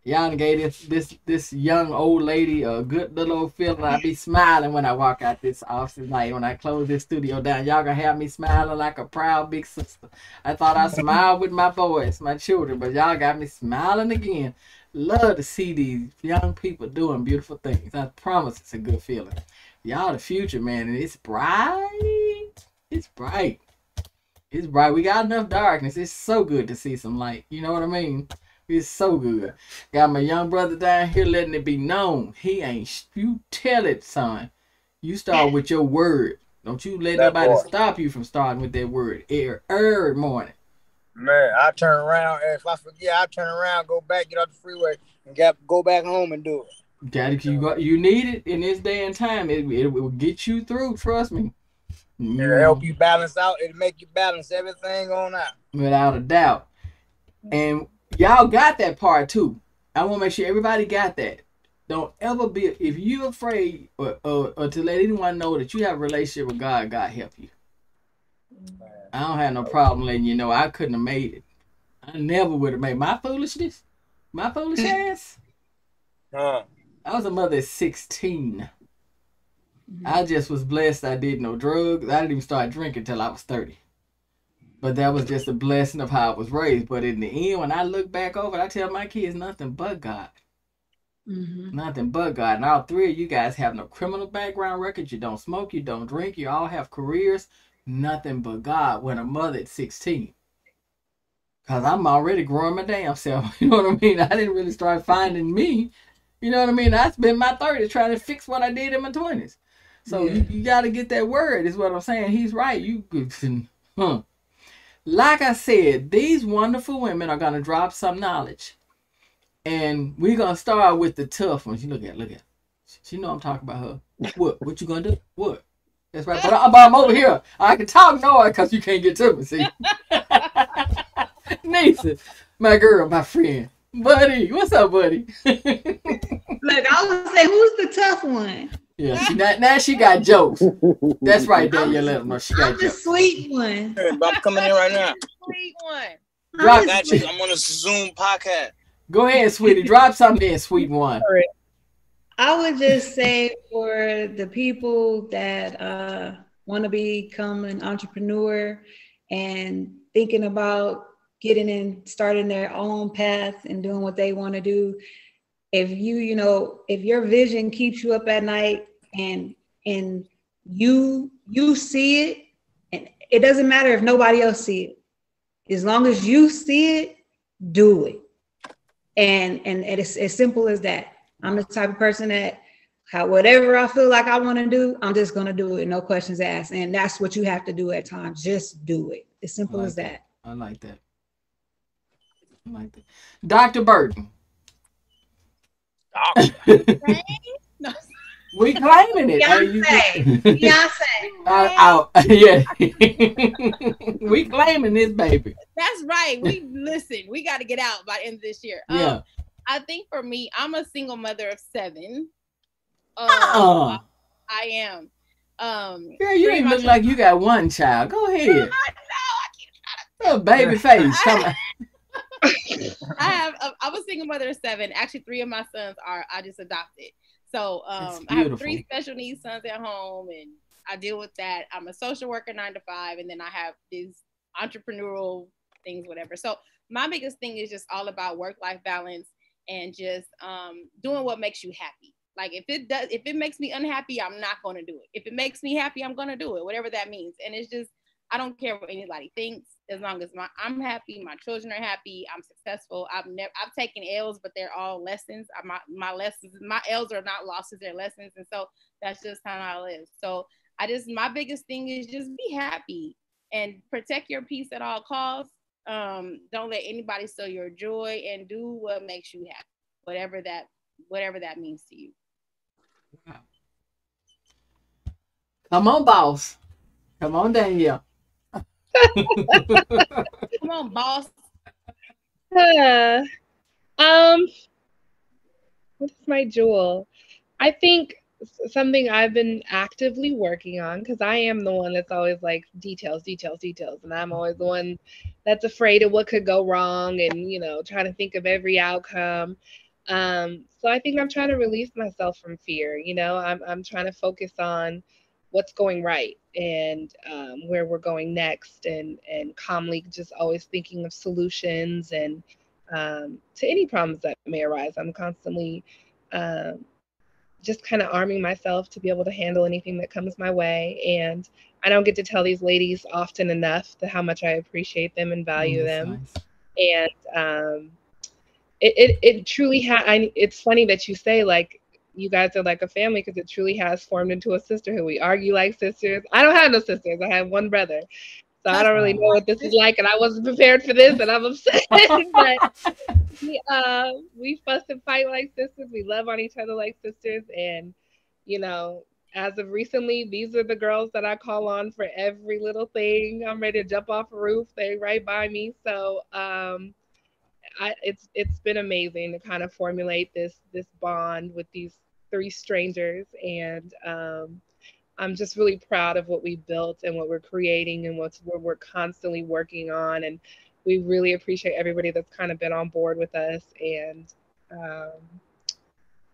y'all gave this, this this young old lady a good little old feeling. I be smiling when I walk out this office night. When I close this studio down, y'all gonna have me smiling like a proud big sister. I thought I smiled with my boys, my children, but y'all got me smiling again. Love to see these young people doing beautiful things. I promise it's a good feeling. Y'all the future, man, and it's bright. It's bright. It's bright. We got enough darkness. It's so good to see some light. You know what I mean? It's so good. Got my young brother down here letting it be known. He ain't. You tell it, son. You start with your word. Don't you let That nobody part. stop you from starting with that word. Every, every morning. Man, I turn around. and If I forget, I turn around, go back, get off the freeway, and get, go back home and do it. Got it. You got. You need it in this day and time. It, it will get you through. Trust me. It'll mm. help you balance out. It'll make you balance everything on out. without a doubt. And y'all got that part too. I want to make sure everybody got that. Don't ever be if you're afraid or, or, or to let anyone know that you have a relationship with God. God help you. I don't have no problem letting you know I couldn't have made it. I never would have made my foolishness. My foolish ass. Huh. I was a mother at 16. Mm-hmm. I just was blessed I did no drugs. I didn't even start drinking till I was 30. But that was just a blessing of how I was raised. But in the end, when I look back over I tell my kids nothing but God. Mhm. Nothing but God. And all three of you guys have no criminal background records. You don't smoke, you don't drink, you all have careers. Nothing but God when a mother at 16. Cause I'm already growing my damn self. You know what I mean? I didn't really start finding me. You know what I mean? I spent my 30s trying to fix what I did in my 20s. So Yeah. you, you gotta get that word, is what I'm saying. He's right. You huh. Like I said, these wonderful women are gonna drop some knowledge. And we're gonna start with the tough ones. You look at, look at. She know I'm talking about her. What? What you gonna do? What? That's right. But, I, but I'm over here. I can talk noise because you can't get to me. See, Nisa, my girl, my friend, buddy. What's up, buddy? Look, I was say, who's the tough one? Yeah, she now, now she got jokes. That's right, Danielle. Let them know she got I'm the sweet one. Hey, I'm coming in right now. Sweet one. Drop, I'm Got you. I'm on a Zoom podcast. go ahead, sweetie. Drop something in, sweet one. I would just say for the people that uh, want to become an entrepreneur and thinking about getting in, starting their own path and doing what they want to do, if you, you know, if your vision keeps you up at night and and you you see it, and it doesn't matter if nobody else see it, as long as you see it, do it. And and it's as simple as that. I'm the type of person that how whatever I feel like I want to do, I'm just gonna do it, no questions asked. And that's what you have to do at times. Just do it. As simple Like as that. I like that. I like that. Dr. Burton. We claiming it. Beyonce. Beyonce. Uh, uh, yeah. we claiming this baby. That's right. We listen. We got to get out by the end of this year. Um, Yeah. I think for me, I'm a single mother of seven. Um, Uh, I am. Um, girl, you even look like you got one child. Go ahead. I know. I keep A baby face. I have a, I'm a single mother of seven. Actually, three of my sons are I just adopted. So um, I have three special needs sons at home, and I deal with that. I'm a social worker nine to five, and then I have these entrepreneurial things, whatever. So my biggest thing is just all about work life balance and just um, doing what makes you happy. Like if it does, if it makes me unhappy, I'm not going to do it. If it makes me happy, I'm going to do it, whatever that means. And it's just I don't care what anybody thinks as long as my I'm happy, my children are happy, I'm successful. I've never I've taken L's, but they're all lessons. I, my my lessons, my L's are not losses, they're lessons, and so that's just how I live. So I just my biggest thing is just be happy and protect your peace at all costs. Um, don't let anybody steal your joy and do what makes you happy, whatever that whatever that means to you. Come on, boss. Come on, Danielle. Come on, boss. Uh, um, what's my jewel? I think something I've been actively working on because I am the one that's always like details, details, details, and I'm always the one that's afraid of what could go wrong and you know trying to think of every outcome. Um, so I think I'm trying to release myself from fear. You know, I'm I'm trying to focus on what's going right and um, where we're going next and and calmly just always thinking of solutions and um, to any problems that may arise. I'm constantly um, just kind of arming myself to be able to handle anything that comes my way. And i don't get to tell these ladies often enough to how much i appreciate them and value that's them. nice. and um, it, it, it truly ha- I, it's funny that you say like you guys are like a family because it truly has formed into a sisterhood. We argue like sisters. I don't have no sisters. I have one brother. So i don't really know what this is like and i wasn't prepared for this and i'm upset. But we, uh, we fuss and fight like sisters. We love on each other like sisters. And you know as of recently, these are the girls that I call on for every little thing. I'm ready to jump off a roof. They right by me. So um, I, it's it's been amazing to kind of formulate this this bond with these three strangers, and um, I'm just really proud of what we built and what we're creating and what's what we're constantly working on. And we really appreciate everybody that's kind of been on board with us. And um,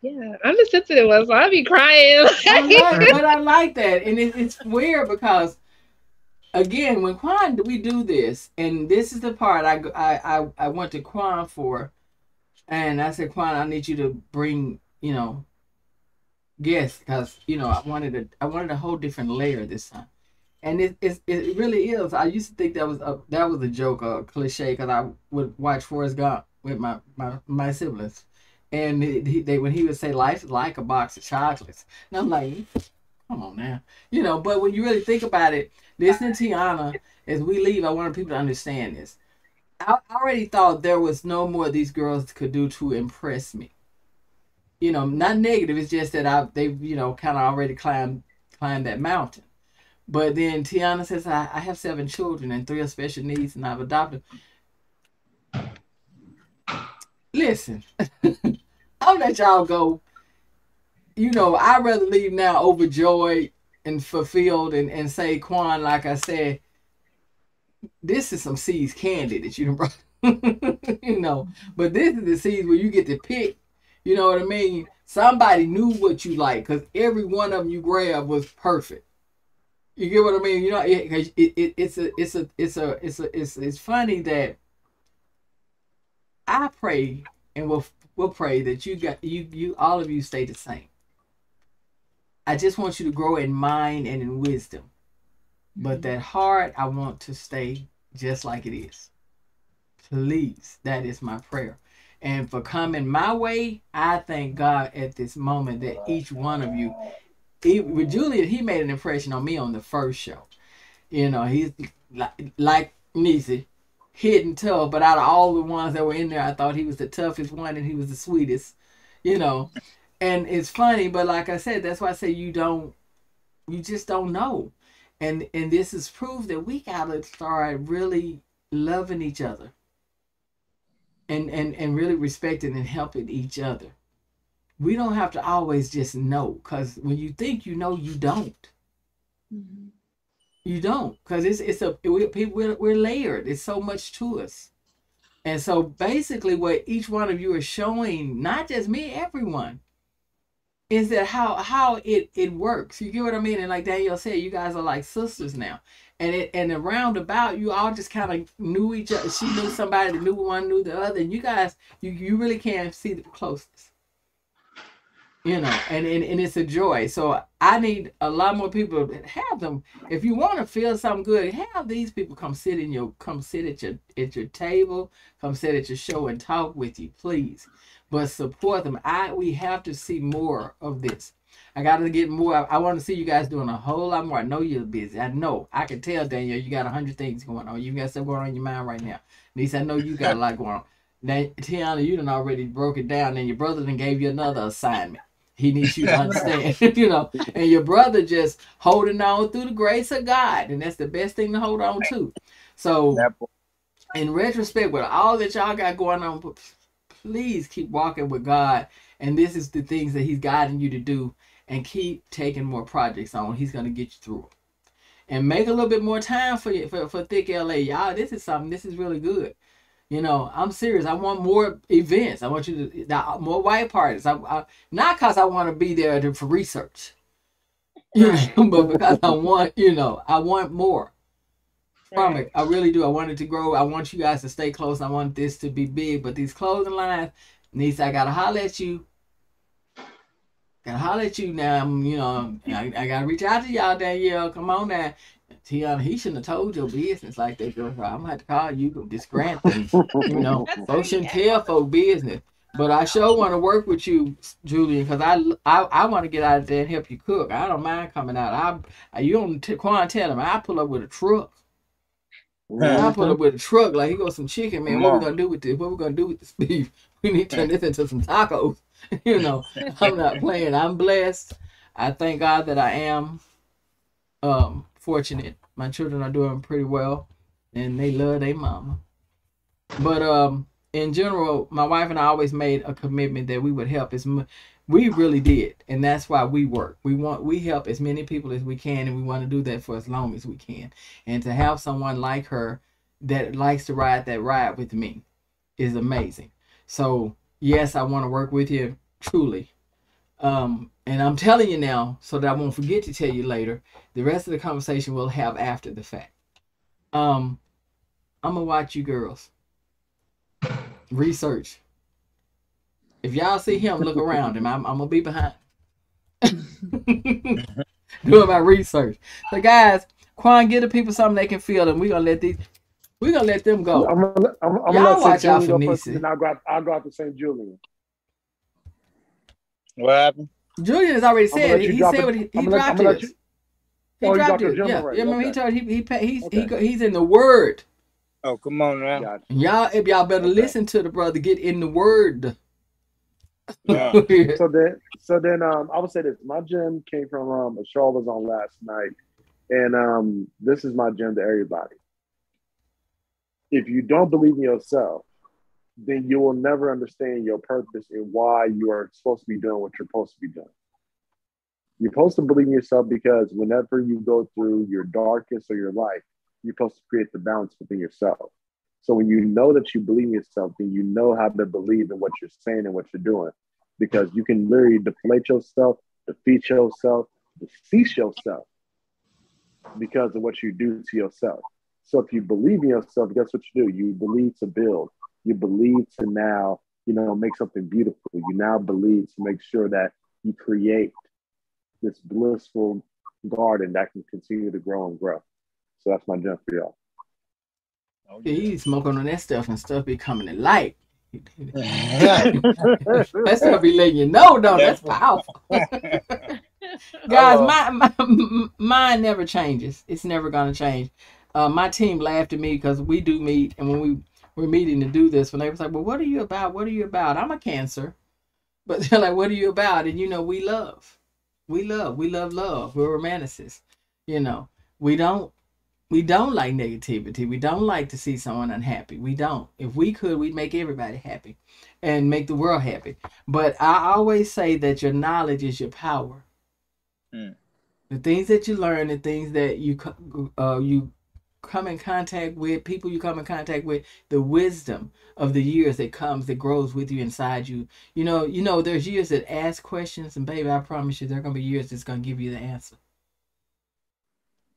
yeah, I'm the sensitive one, so I'll be crying. I but I like that, and it, it's weird because again, when Quan, we do this, and this is the part I I I, I went to Quan for, and I said, Quan, I need you to bring, you know, guests because you know I wanted a I wanted a whole different layer this time, and it it, it really is. I used to think that was a that was a joke, a cliche, because I would watch Forrest Gump with my my my siblings, and he, they when he would say life is like a box of chocolates, and I'm like, come on now, you know. But when you really think about it, listening to Tiana as we leave, I wanted people to understand this. I already thought there was no more these girls could do to impress me. You know, not negative. It's just that I they you know kind of already climbed climbed that mountain. But then Tiana says I, I have seven children and three are special needs and I've adopted. Listen, I'll let y'all go. You know, I'd rather leave now overjoyed and fulfilled and, and say, Quan, like I said, this is some See's candy that you brought. you know, but this is the See's where you get to pick. You know what I mean? Somebody knew what you like because every one of them you grabbed was perfect. You get what I mean? You know, it, it, it, it's a, it's a, it's a, it's a, it's, it's funny that I pray and we'll, we'll pray that you got, you, you, all of you stay the same. I just want you to grow in mind and in wisdom. But mm-hmm. that heart, I want to stay just like it is. Please, that is my prayer. And for coming my way, I thank God at this moment that each one of you, with Julian, he made an impression on me on the first show. You know, he's like, like Nese, hidden tough, but out of all the ones that were in there, I thought he was the toughest one and he was the sweetest, you know. And it's funny, but like I said, that's why I say you don't, you just don't know and and this is proof that we gotta start really loving each other and and and really respecting and helping each other we don't have to always just know because when you think you know you don't mm-hmm. you don't because it's it's a we, we're, we're layered it's so much to us and so basically what each one of you is showing not just me everyone is that how how it it works. You get what I mean? And like Danielle said, you guys are like sisters now. And it and around about you all just kind of knew each other. She knew somebody, that knew one, knew the other, and you guys you you really can't see the closeness. You know, and, and and it's a joy. So I need a lot more people to have them. If you want to feel something good, have these people come sit in your come sit at your at your table, come sit at your show and talk with you, please but support them. I we have to see more of this. I got to get more. I, I want to see you guys doing a whole lot more. I know you're busy. I know. I can tell, Danielle, you got a hundred things going on. You got stuff going on in your mind right now. Nese, I know you got a lot going on. Now, Tiana, you done already broke it down, and your brother then gave you another assignment. He needs you to understand, you know. And your brother just holding on through the grace of God, and that's the best thing to hold on to. So, in retrospect, with all that y'all got going on, please keep walking with God. And this is the things that He's guiding you to do. And keep taking more projects on. He's going to get you through it. And make a little bit more time for you for, for Thick LA. Y'all, this is something, this is really good. You know, I'm serious. I want more events. I want you to more white parties. I, I not because I want to be there to, for research, you know, but because I want, you know, I want more from it. I really do. I want it to grow. I want you guys to stay close. I want this to be big. But these clothing lines, Nese, I gotta holler at you. Gotta holler at you now. You know, I, I gotta reach out to y'all, Danielle. Come on now. Tiana, he shouldn't have told your business like that, girl. I'm gonna have to call you this grant thing. you know, folks shouldn't tell folk business. But I sure want to work with you, Julian, because I I, I want to get out of there and help you cook. I don't mind coming out. I, you don't t- tell him I pull up with a truck. I pull up with a truck like he got some chicken, man. What we gonna do with this? What we gonna do with this beef? We need to turn this into some tacos. you know, I'm not playing. I'm blessed. I thank God that I am um fortunate. My children are doing pretty well, and they love their mama. But um, in general, my wife and I always made a commitment that we would help as much we really did and that's why we work we want we help as many people as we can and we want to do that for as long as we can and to have someone like her that likes to ride that ride with me is amazing so yes i want to work with you truly um and i'm telling you now so that i won't forget to tell you later the rest of the conversation we'll have after the fact Um, I'm gonna watch you girls. Research. If y'all see him, look around him. I'm, I'm gonna be behind. Doing my research. So guys, Quan, give the people something they can feel, and we're gonna let these we're gonna let them go. I'm gonna, I'm, I'm Y'all gonna let watch out Julian for go first, Niecy. and I'll go out, I'll go out to St. Julian. What happened? Julian has already said he, you he said it. what he, he I'm gonna let- dropped I'm let his. you- He Oh, dropped dropped your his. Yeah, already. yeah. Remember he told he he pa- he's he, Okay. go- he's in the word. Oh, come on now. Gotcha. Y'all, if y'all better listen to the brother, get in the word. Yeah. So then, so then, um, I would say this. My gym came from um, a show I was on last night, and um, this is my gym to everybody. If you don't believe in yourself, then you will never understand your purpose and why you are supposed to be doing what you're supposed to be doing. You're supposed to believe in yourself because whenever you go through your darkest or your life, you're supposed to create the balance within yourself. So when you know that you believe in yourself, then you know how to believe in what you're saying and what you're doing. Because you can literally deflate yourself, defeat yourself, decease yourself because of what you do to yourself. So if you believe in yourself, guess what you do? You believe to build. You believe to now, you know, make something beautiful. You now believe to make sure that you create this blissful garden that can continue to grow and grow. So that's my jump for y'all. Oh, yeah, he's smoking on that stuff and stuff be coming to light. that stuff be letting you know though. That's powerful. Guys, Oh. my, my mine never changes. It's never gonna change. Uh, my team laughed at me because we do meet, and when we were meeting to do this, when they was like, "Well, what are you about? What are you about?" I'm a cancer, but they're like, "What are you about?" And you know, we love, we love, we love love. We're romanticists. You know, we don't we don't like negativity. We don't like to see someone unhappy. We don't. If we could, we'd make everybody happy and make the world happy. But I always say that your knowledge is your power. Hmm. The things that you learn, the things that you uh, you come in contact with, people you come in contact with, the wisdom of the years that comes that grows with you inside you. You know, you know, there's years that ask questions, and baby, I promise you, there are gonna be years that's gonna give you the answer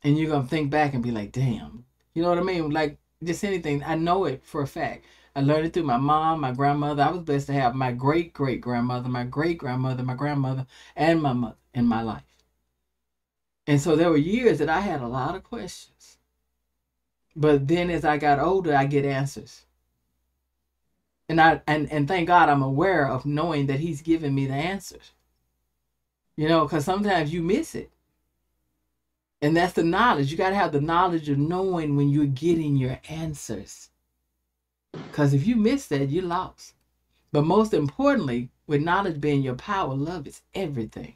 and you're gonna think back and be like, damn, you know what I mean? Like just anything. I know it for a fact. I learned it through my mom, my grandmother. I was blessed to have my great great grandmother, my great grandmother, my grandmother, and my mother in my life. And so there were years that I had a lot of questions. But then as I got older, I get answers. And I and, and thank God I'm aware of knowing that He's giving me the answers. You know, because sometimes you miss it. And that's the knowledge. You got to have the knowledge of knowing when you're getting your answers. Because if you miss that, you're lost. But most importantly, with knowledge being your power, love is everything.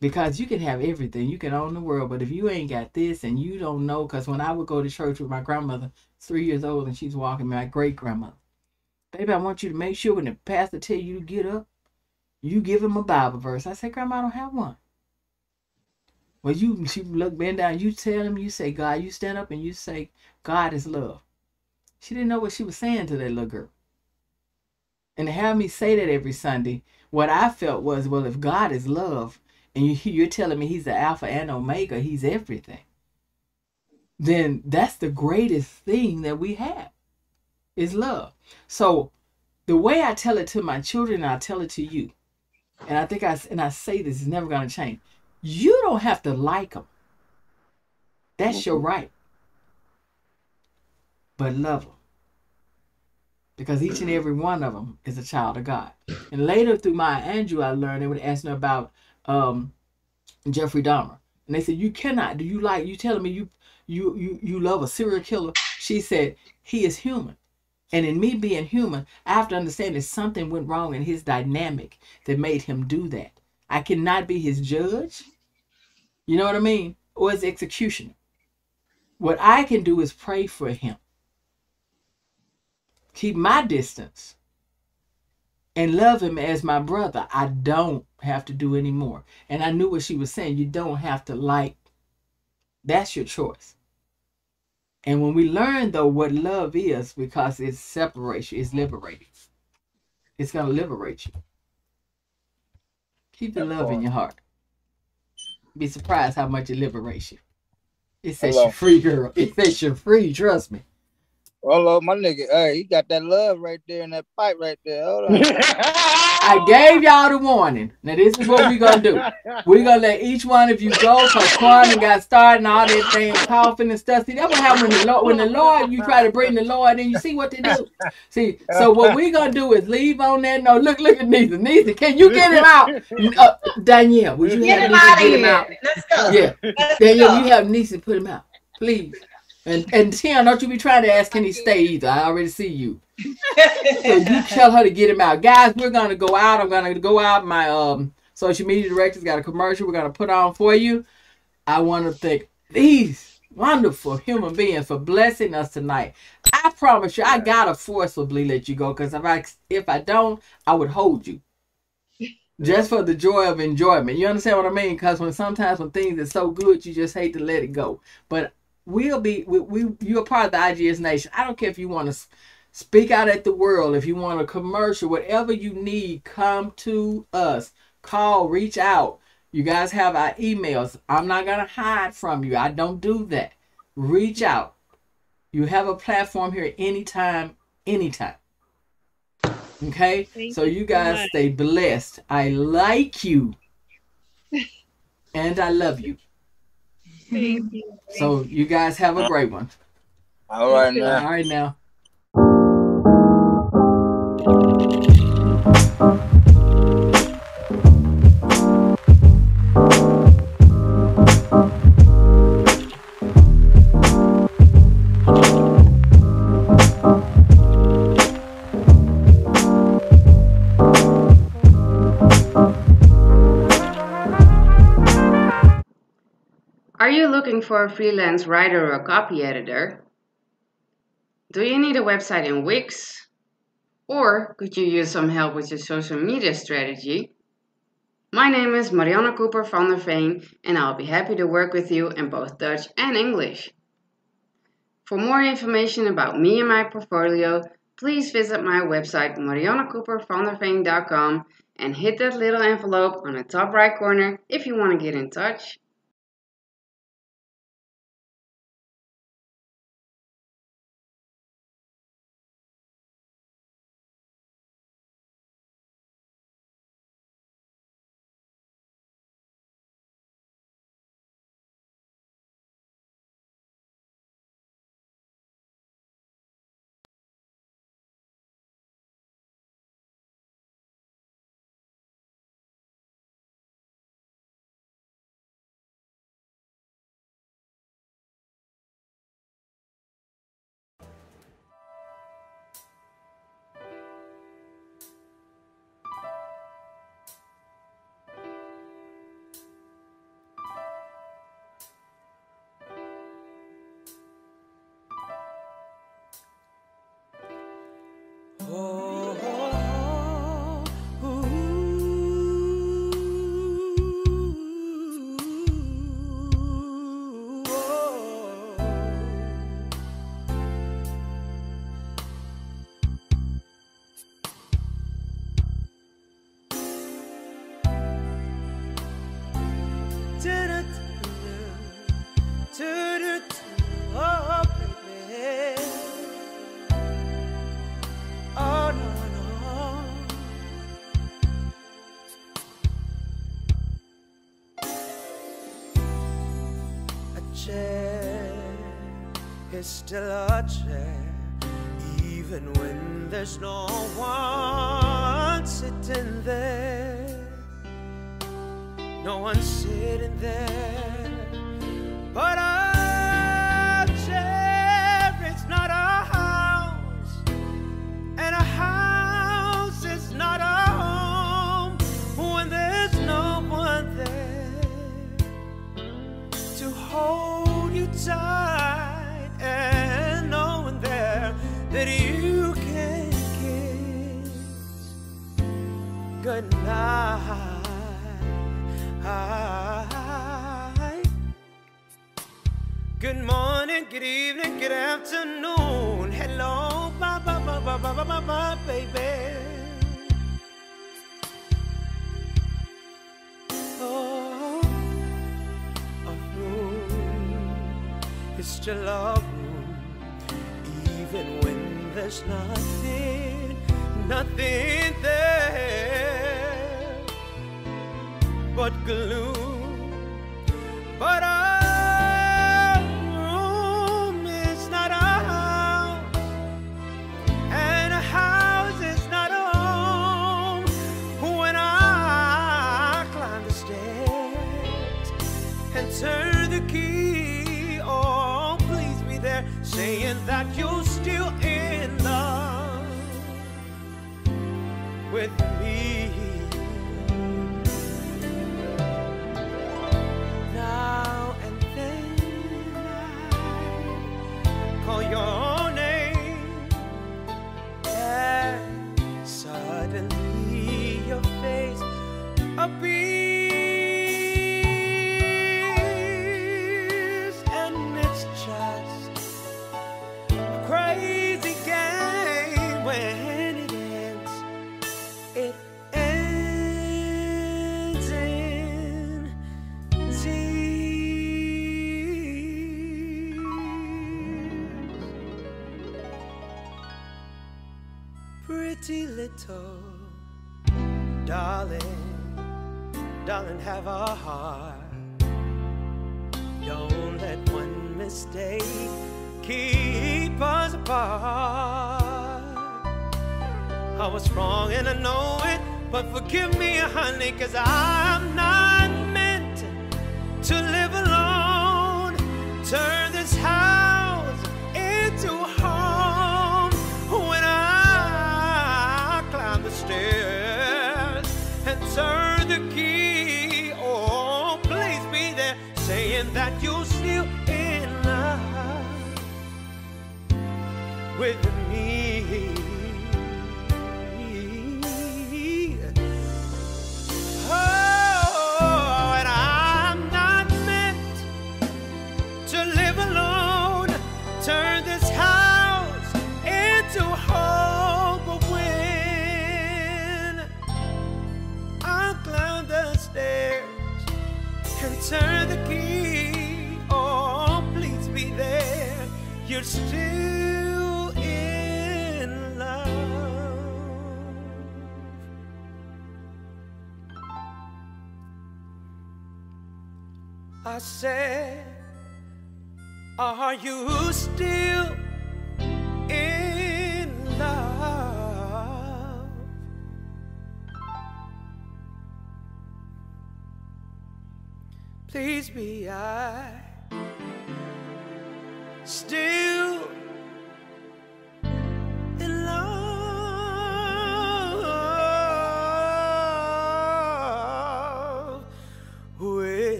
Because you can have everything, you can own the world, but if you ain't got this and you don't know, because when I would go to church with my grandmother, three years old, and she's walking my great grandmother, baby, I want you to make sure when the pastor tell you to get up, you give him a Bible verse. I said, Grandma, I don't have one. Well, you she look bend down, you tell him, you say, God, you stand up and you say, God is love. She didn't know what she was saying to that little girl. And to have me say that every Sunday, what I felt was, well, if God is love, and you you're telling me he's the Alpha and Omega, he's everything, then that's the greatest thing that we have is love. So the way I tell it to my children, I tell it to you. And I think I and I say this is never gonna change. You don't have to like them. That's your mm-hmm. right. But love them. Because each and every one of them is a child of God. And later through my Andrew, I learned they would ask me about um, Jeffrey Dahmer. And they said, You cannot. Do you like you telling me you you you you love a serial killer? She said, He is human. And in me being human, I have to understand that something went wrong in his dynamic that made him do that. I cannot be his judge. You know what I mean? Or his executioner. What I can do is pray for him. Keep my distance. And love him as my brother. I don't have to do anymore. And I knew what she was saying. You don't have to like. That's your choice. And when we learn though what love is, because it separates you, it's liberating. It's gonna liberate you. Keep the love in your heart. Be surprised how much it liberates you. It sets you're free, girl. It sets you're free. Trust me. Hello, my nigga. Hey, he got that love right there in that pipe right there. Hold on. I gave y'all the warning. Now this is what we gonna do. We're gonna let each one of you go because Quan got started and all that thing coughing and stuff. See, that's what happen when the Lord, when the Lord, you try to bring the Lord in, you see what they do. See, so what we gonna do is leave on that. No, look, look at Nisa. Nisa, can you get him out? Uh, Danielle, would you Get have him Nisa out of get him here. out? Let's go. Yeah, Let's Danielle, go. you have Nisa put him out, please. And and Tim, don't you be trying to ask can he stay either. I already see you. So you tell her to get him out. Guys, we're gonna go out. I'm gonna go out. My um social media director's got a commercial we're gonna put on for you. I wanna thank these wonderful human beings for blessing us tonight. I promise you, I gotta forcibly let you go because if I if I don't, I would hold you. Just for the joy of enjoyment. You understand what I mean? Because when sometimes when things are so good, you just hate to let it go. But we'll be we, we you're part of the IJS Nation. I don't care if you want to speak out at the world, if you want a commercial, whatever you need, come to us. Call, reach out. You guys have our emails. I'm not gonna hide from you. I don't do that. Reach out. You have a platform here anytime, anytime. Okay? Thank so you you so guys stay blessed. I like you. and I love you. Thank mm-hmm. you. So you guys have a great one. All right now. All right now. For a freelance writer or copy editor? Do you need a website in Wix? Or could you use some help with your social media strategy? My name is Marianne Cooper van der Veen and I'll be happy to work with you in both Dutch and English. For more information about me and my portfolio, please visit my website mariannecoopervanderveen.com and hit that little envelope on the top right corner if you want to get in touch. Is still a chair, even when there's no one sitting there. No one sitting there, that you can kiss goodnight. Good morning, good evening, good afternoon. Hello, bye bye bye bye bye bye bye, baby. Oh, a room is still a room, even when there's nothing, nothing there but gloom. But I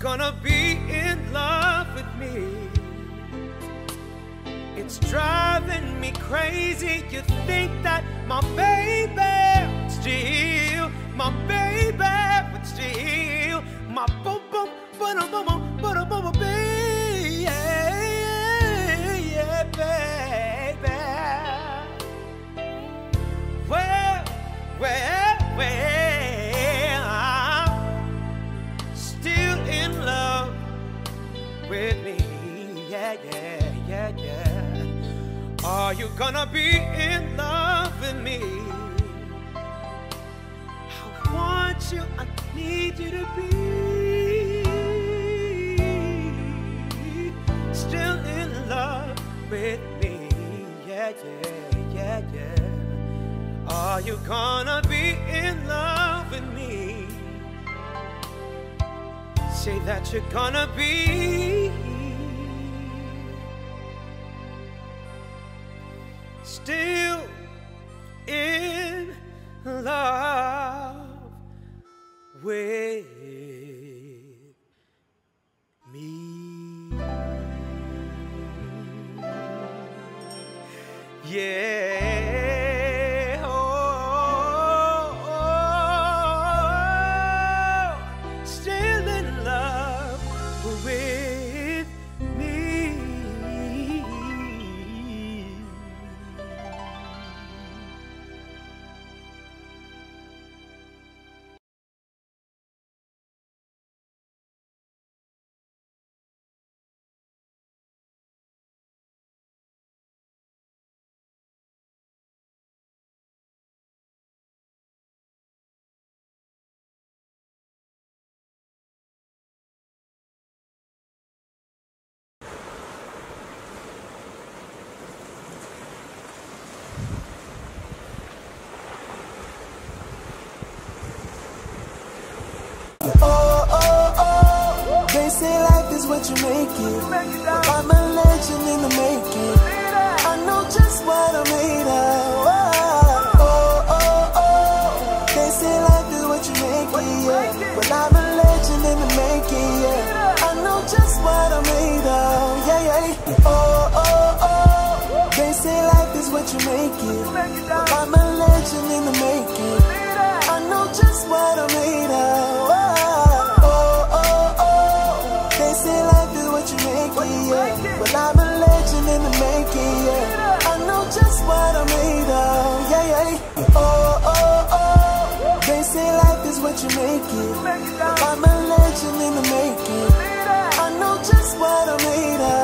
Gonna be in love with me. It's driving me crazy. You think that my baby would steal, my baby would steal, my boom boom, boom da boom boom, boom boom. gonna be in love with me. I want you, I need you to be still in love with me. Yeah, yeah, yeah, yeah. Are you gonna be in love with me? Say that you're gonna be. still I'm a legend in the making. I know just what I'm made of. Oh, oh, oh, oh. They say life is what you make it. Well, I'm a legend in the making. I know just what I'm made of, yeah, yeah. Oh, oh, oh. They say life is what you make it. Well, I'm a legend in the making. I know just what I'm I'm a legend in the making. I know just what I'm made of.